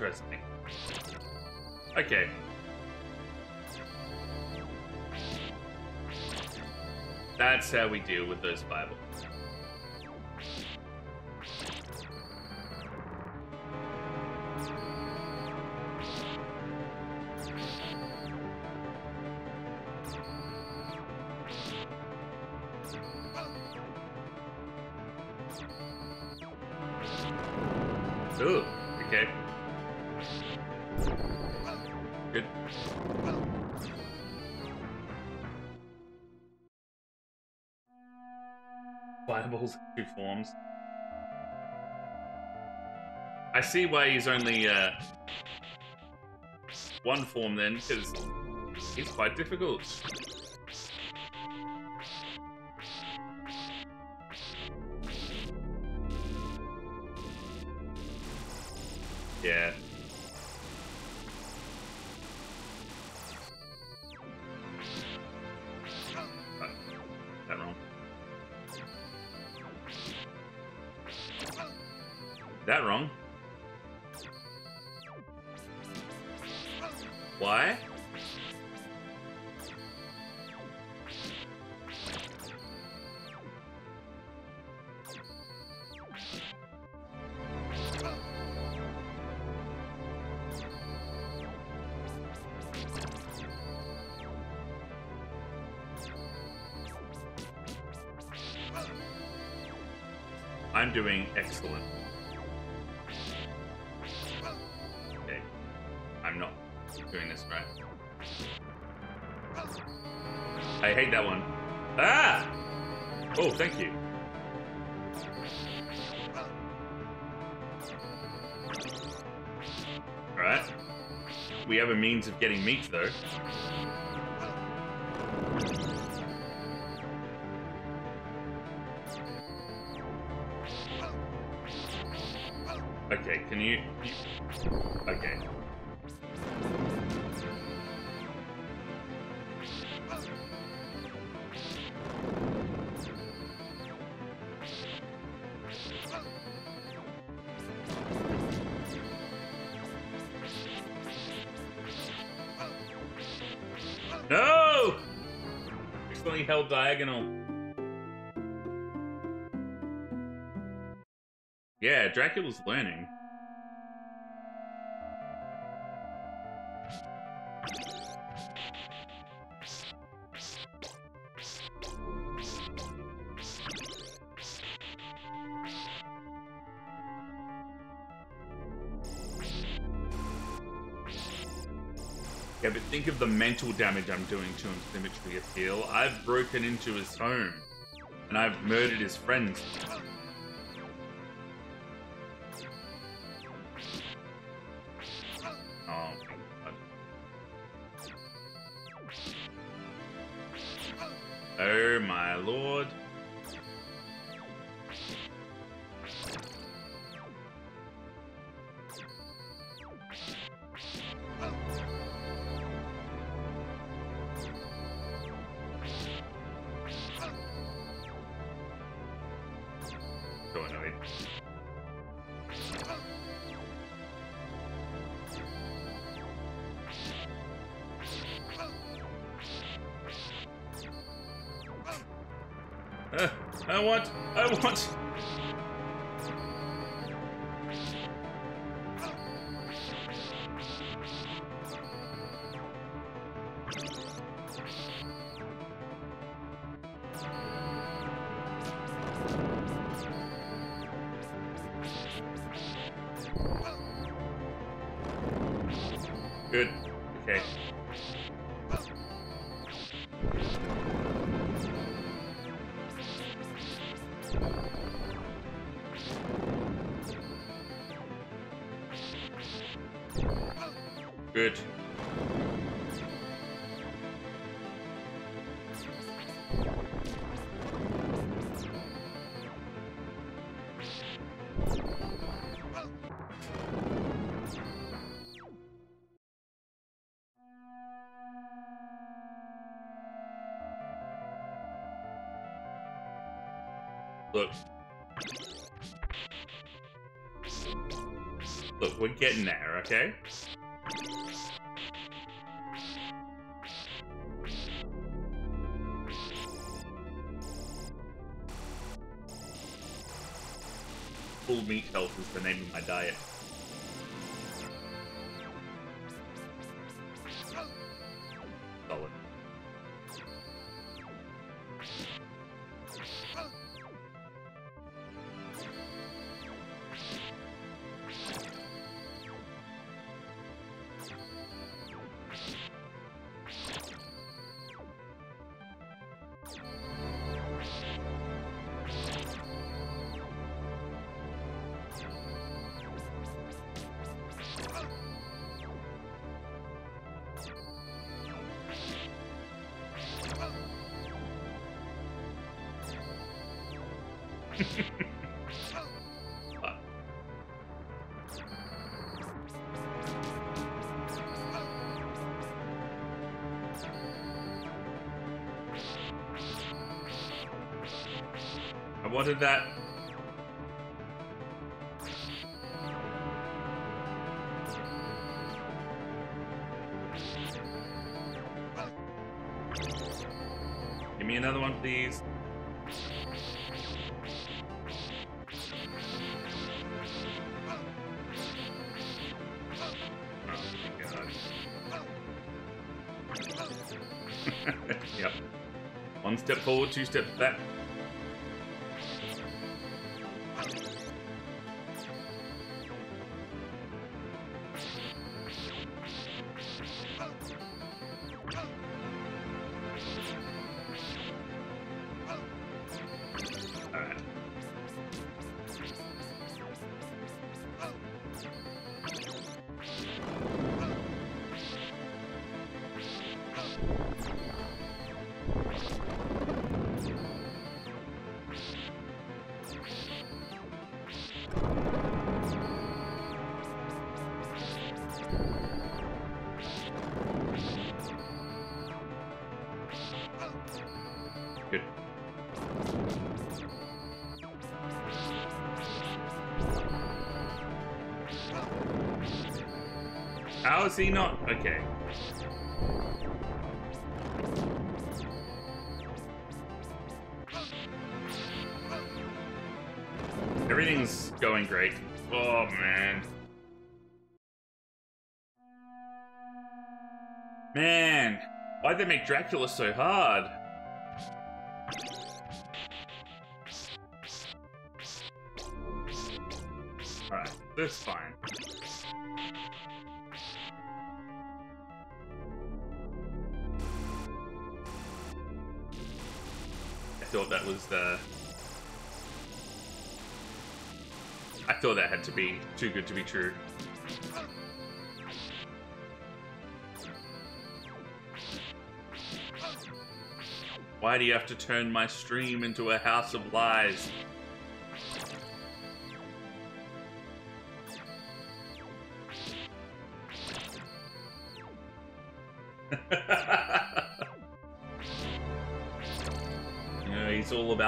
Something. Okay. That's how we deal with those Bibles. I see why he's only uh, one form then, because he's quite difficult. Held diagonal. Yeah, Dracula's learning. Think of the mental damage I'm doing to him, Symmetry Appeal. I've broken into his home, and I've murdered his friends. I want, I want. Okay? Full meat health is the name of my diet. I wanted that. Give me another one, please. Oh. One step forward, two steps back. He not? Okay. Everything's going great. Oh, man. Man, why'd they make Dracula so hard? Alright, that's fine. Thought that was the... I thought that had to be too good to be true. Why do you have to turn my stream into a house of lies?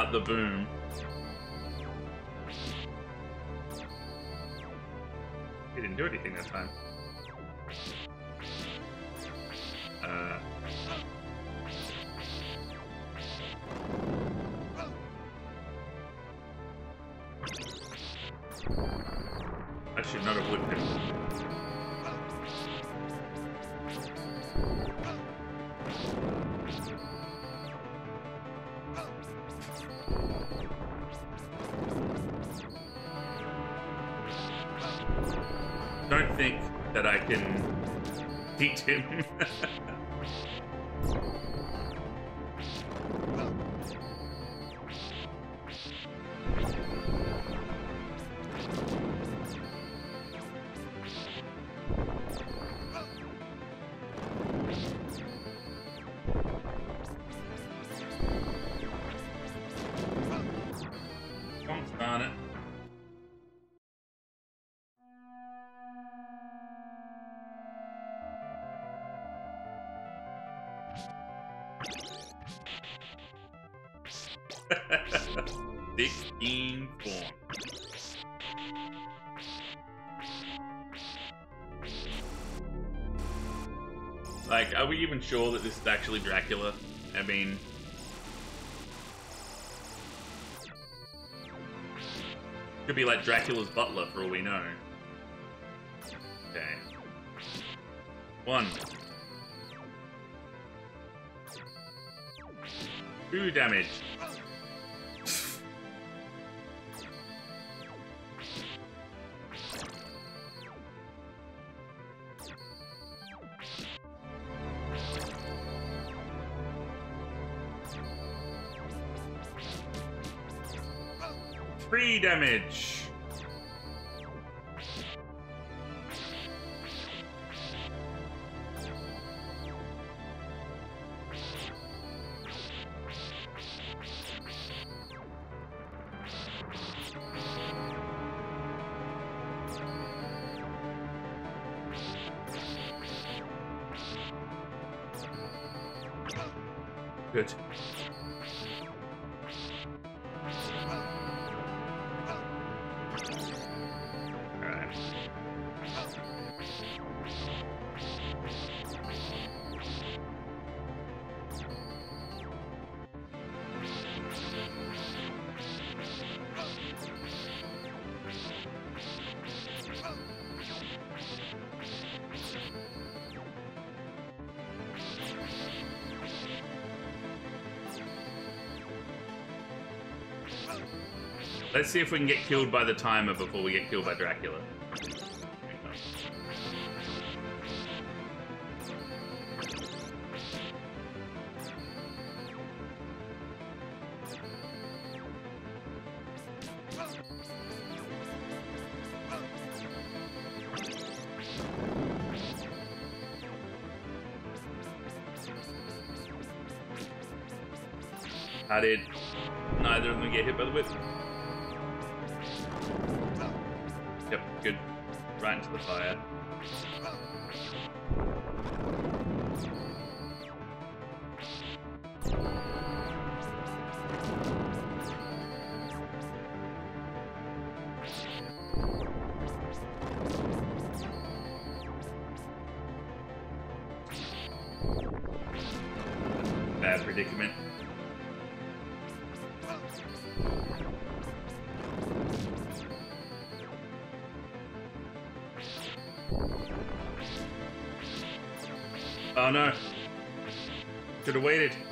out the boom. He didn't do anything that time. Sure that this is actually Dracula? I mean, could be like Dracula's butler for all we know. Okay. One. Two damage. Damage. Let's see if we can get killed by the timer before we get killed by Dracula. How did neither of them get hit by the whip? Right into the fire. Waited.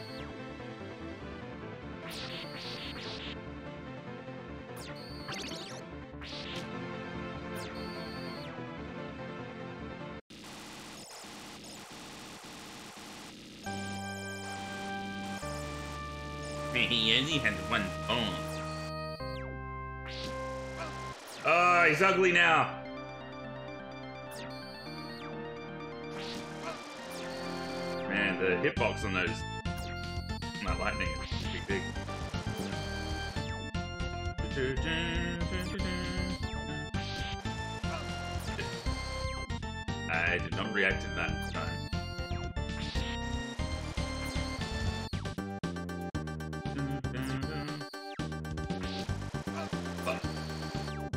He only has one phone. Oh, he's ugly now. Hitbox on those that lightning is pretty big. I did not react to that time.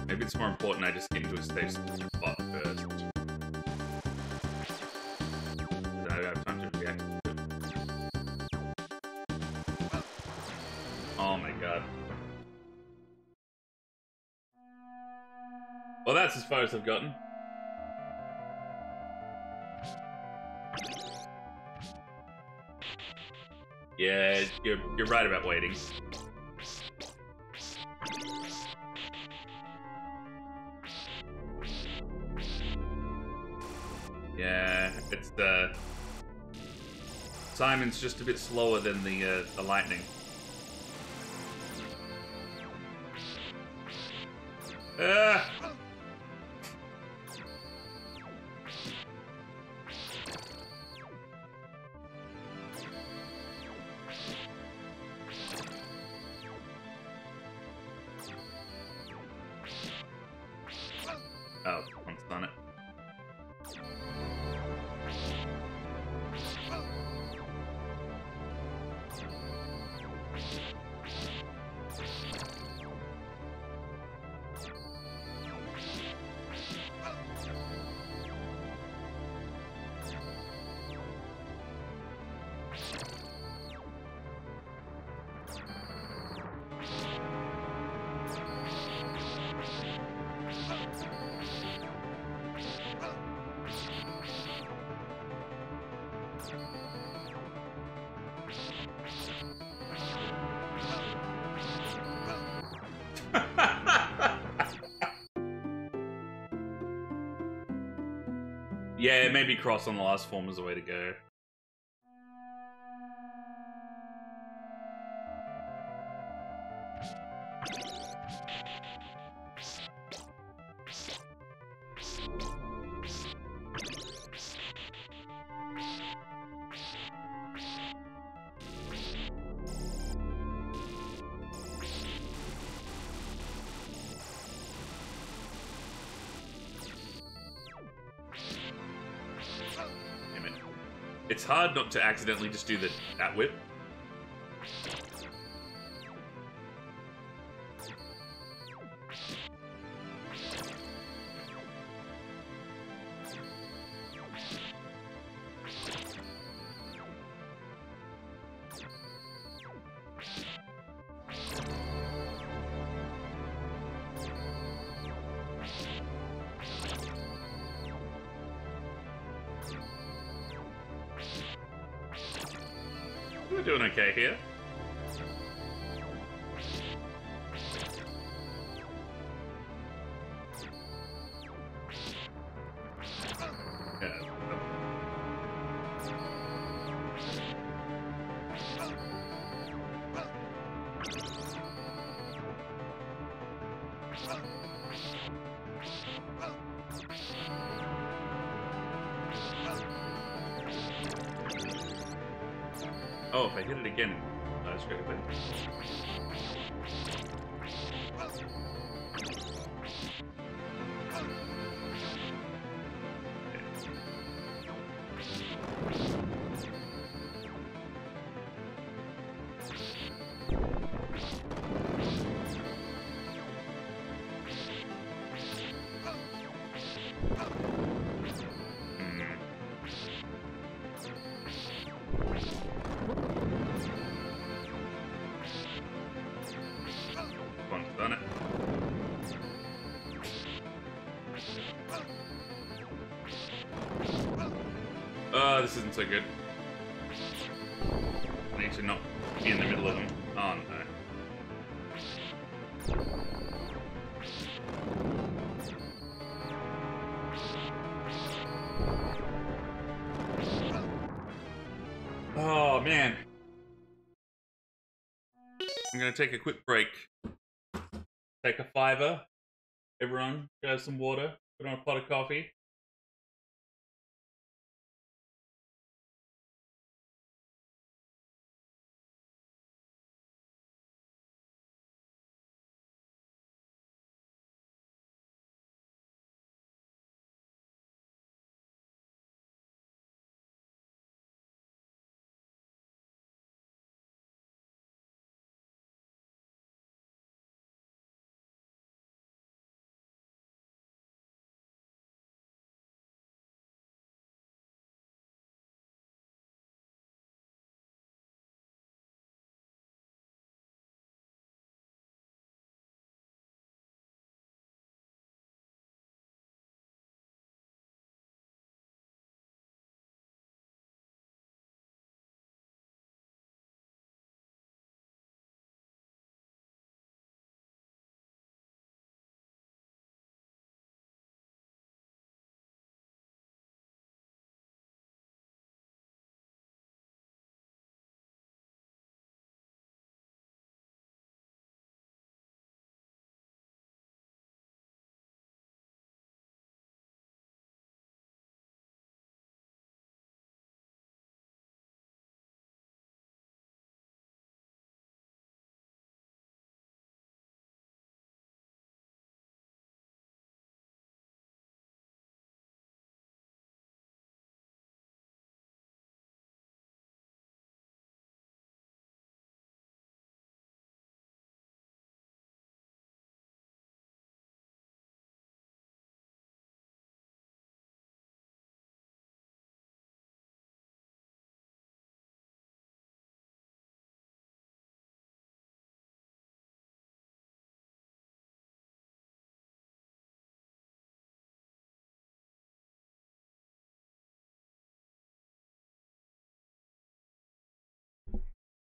Maybe it's more important I just get into a safe Well, that's as far as I've gotten. Yeah, you're you're right about waiting. Yeah, it's uh Simon's just a bit slower than the uh, the lightning. Maybe cross on the last form is the way to go. To accidentally just do the that whip. Doing okay here. I'm gonna take a quick break. Take a fiver. Everyone, grab some water, put on a pot of coffee.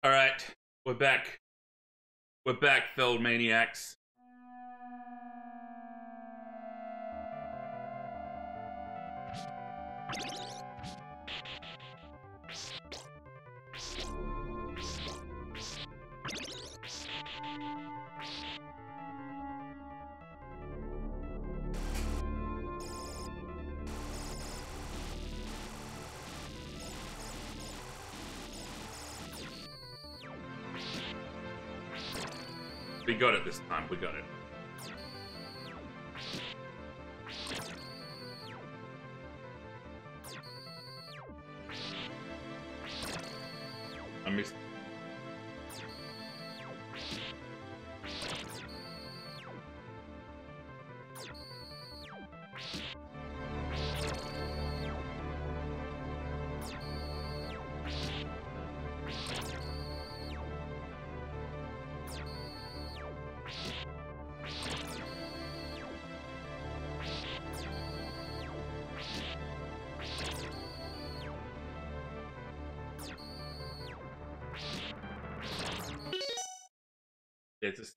All right, we're back. We're back, Feld Maniacs. Got it this time. We got it.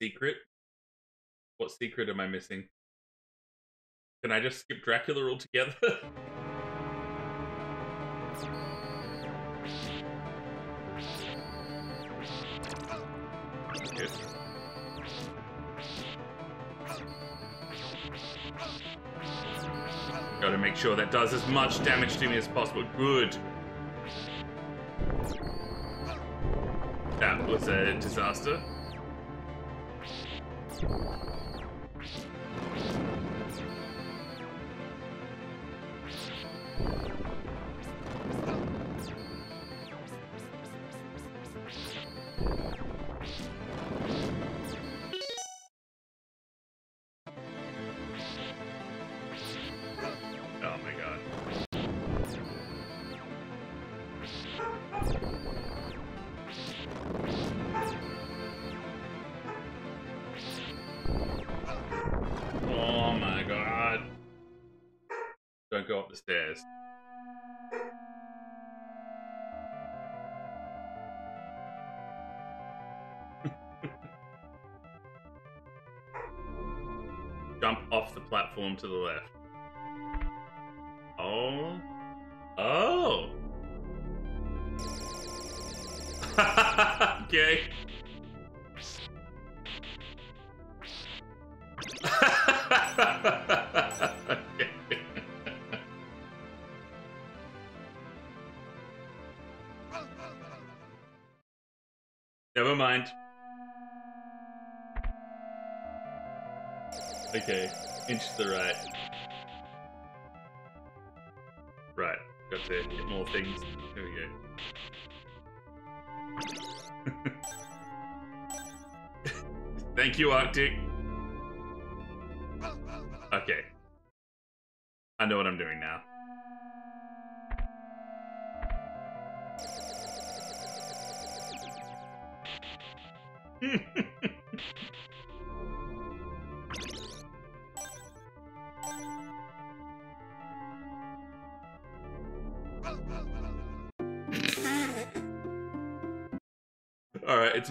Secret. What secret am I missing? Can I just skip Dracula altogether? Gotta make sure that does as much damage to me as possible. Good. That was a disaster. Platform to the left.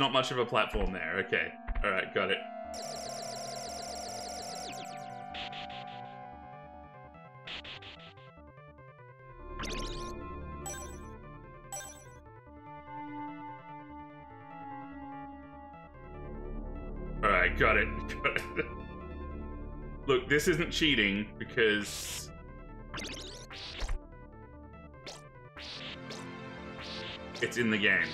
Not much of a platform there. Okay. Alright, got it. Alright, got it. Got it. Look, this isn't cheating because it's in the game.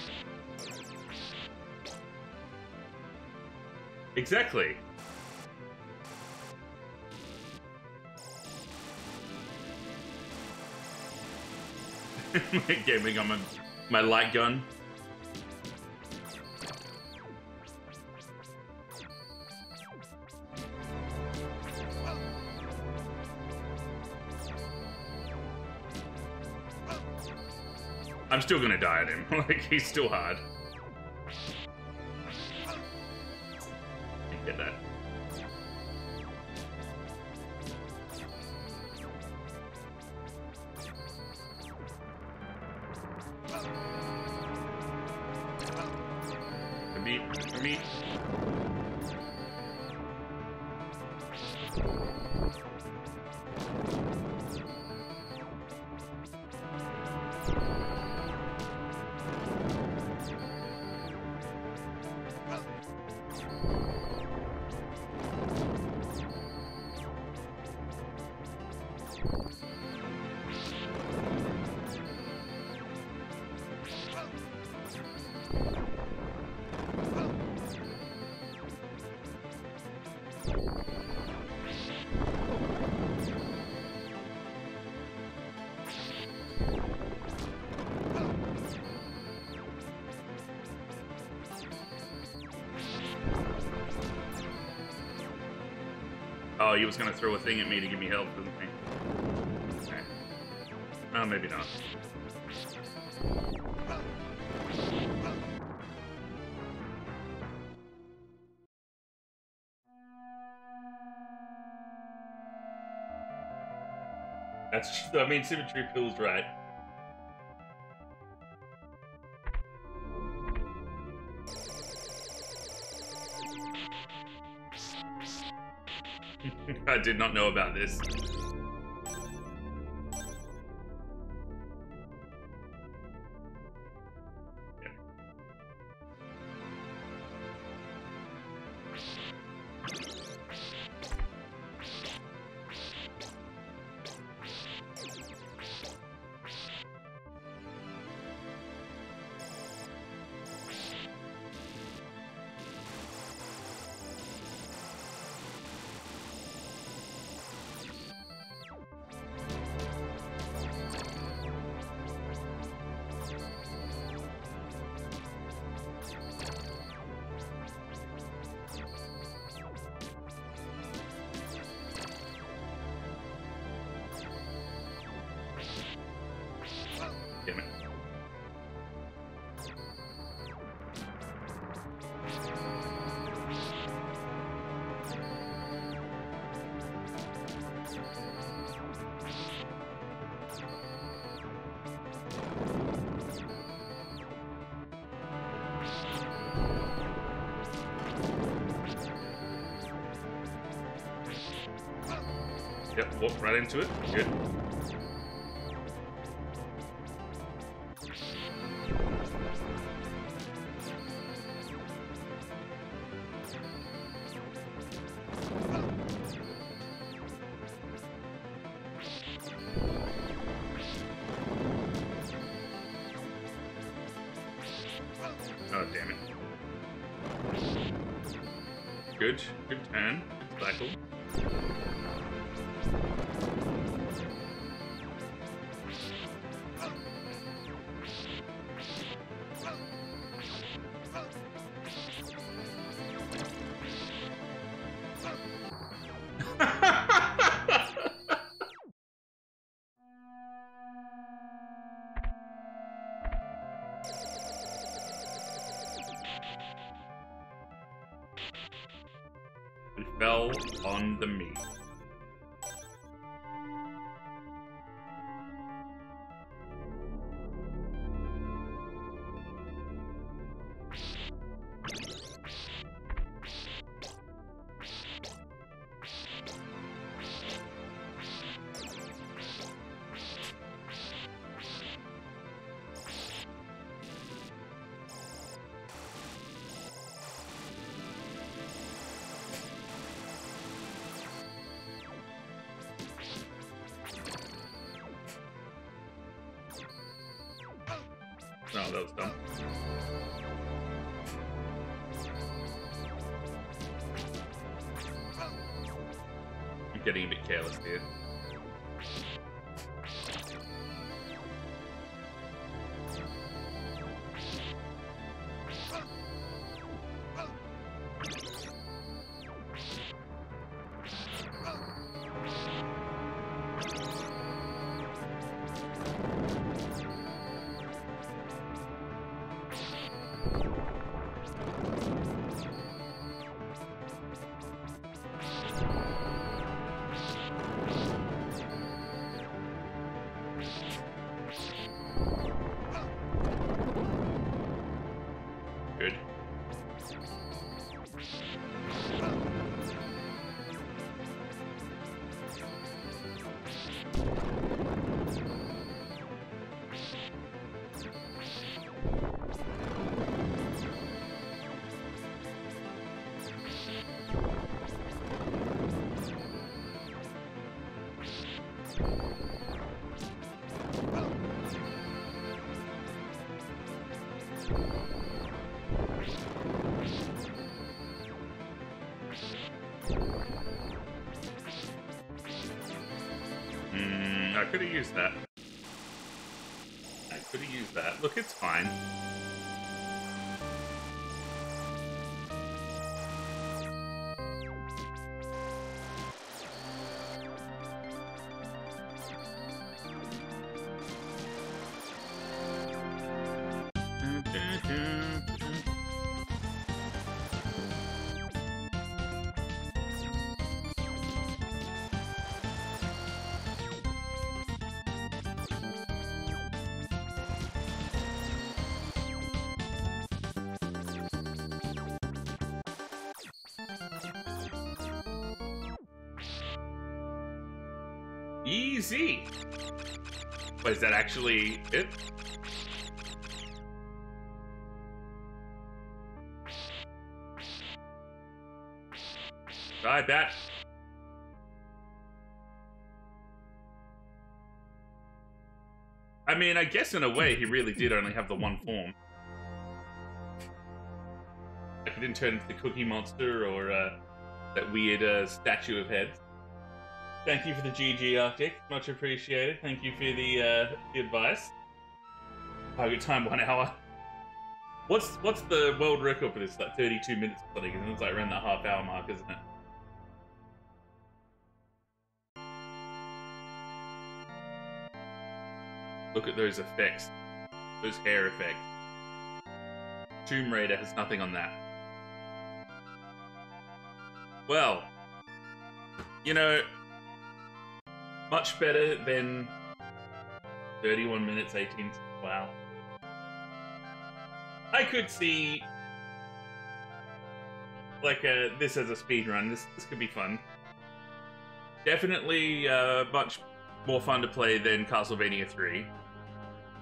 Exactly. Gaming on my, my light gun. I'm still gonna die at him. like, he's still hard. He was gonna throw a thing at me to give me health, didn't he? Okay. Oh, maybe not. That's, I mean, symmetry feels right. Did not know about this. Fell on the meat. Easy. Wait, is that actually it? I bet. I mean, I guess in a way he really did only have the one form. Like he didn't turn into the Cookie Monster or uh, that weird uh, statue of heads. Thank you for the GG Arctic, much appreciated. Thank you for the uh, the advice. Target time one hour. What's what's the world record for this? Like 32 minutes or something? It's like around that half hour mark, isn't it? Look at those effects. Those hair effects. Tomb Raider has nothing on that. Well, you know, much better than 31 minutes, 18. Wow. I could see like uh, this as a speed run. This this could be fun. Definitely uh, much more fun to play than Castlevania 3.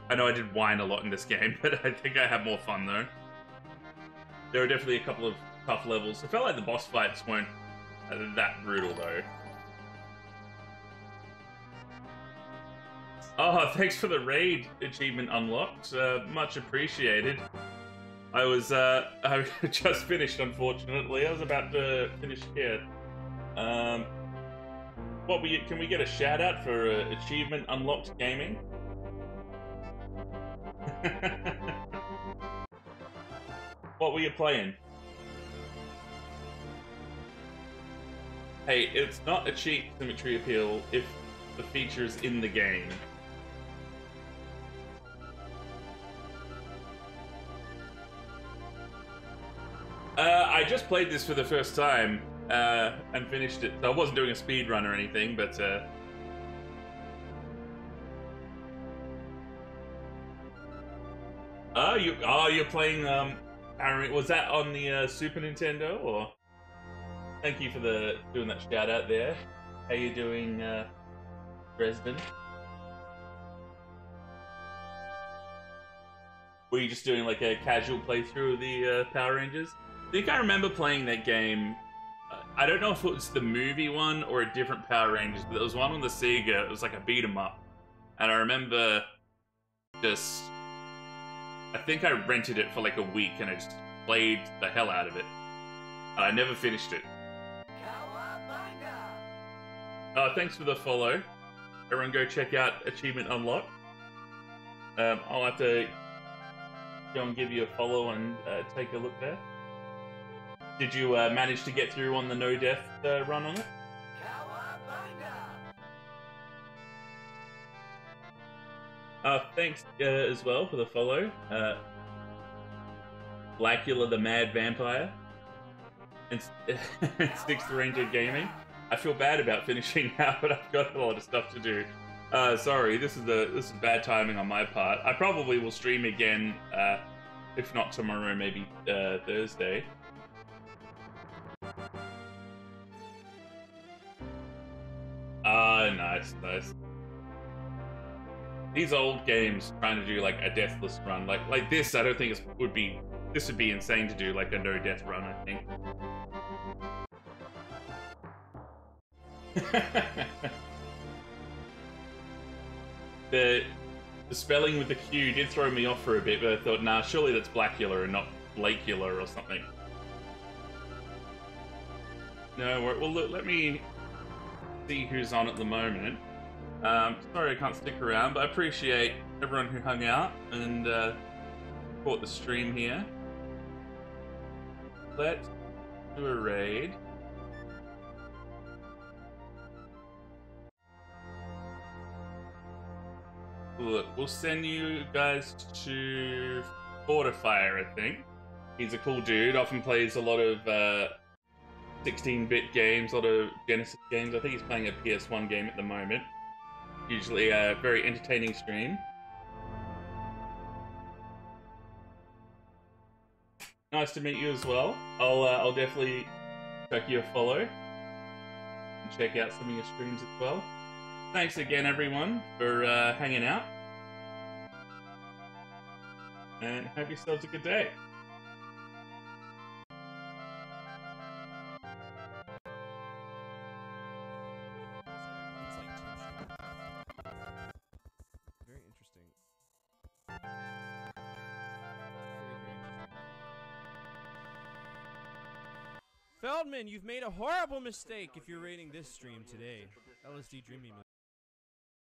I know I did whine a lot in this game, but I think I had more fun though. There are definitely a couple of tough levels. I felt like the boss fights weren't that brutal though. Oh, thanks for the raid achievement unlocked. Uh, much appreciated. I was, uh, I just finished, unfortunately. I was about to finish here. Um, what we can we get a shout out for uh, achievement unlocked gaming? what were you playing? Hey, it's not a cheap symmetry appeal if the feature is in the game. Uh, I just played this for the first time uh, and finished it. So I wasn't doing a speed run or anything, but uh, Oh, you oh you're playing um was that on the uh, Super Nintendo or Thank you for the doing that shout out there. How you doing uh Dresden? Were you just doing like a casual playthrough of the uh, Power Rangers? I think I remember playing that game. Uh, I don't know if it was the movie one or a different Power Rangers, but there was one on the Sega. It was like a beat 'em up, and I remember just I think I rented it for like a week and I just played the hell out of it. And I never finished it. Uh, thanks for the follow. Everyone go check out Achievement Unlocked. Um, I'll have to go and give you a follow and uh, take a look there. Did you uh, manage to get through on the no death uh, run on it? Uh, thanks uh, as well for the follow. Uh, Blackula the Mad Vampire. And Sixth Ranger Gaming. I feel bad about finishing now, but I've got a lot of stuff to do. Uh, sorry, this is the this is bad timing on my part. I probably will stream again, uh, if not tomorrow, maybe uh, Thursday. Ah, nice, nice these old games trying to do like a deathless run, like like this, I don't think it would be. This would be insane to do like a no death run. I think. the the spelling with the Q did throw me off for a bit, but I thought, nah, surely that's Blackula and not Blakula or something. No, well, look, let me see who's on at the moment. Um, sorry I can't stick around, but I appreciate everyone who hung out and uh, caught the stream here. Let's do a raid. Look, we'll send you guys to Fortifier, I think. He's a cool dude, often plays a lot of 16-bit uh, games, a lot of Genesis games. I think he's playing a PS1 game at the moment. Usually a very entertaining stream. Nice to meet you as well. I'll uh, I'll definitely check you a follow and check out some of your streams as well. Thanks again, everyone, for uh, hanging out. And have yourselves a good day. Feldman, you've made a horrible mistake if you're rating this stream today. LSD Dreaming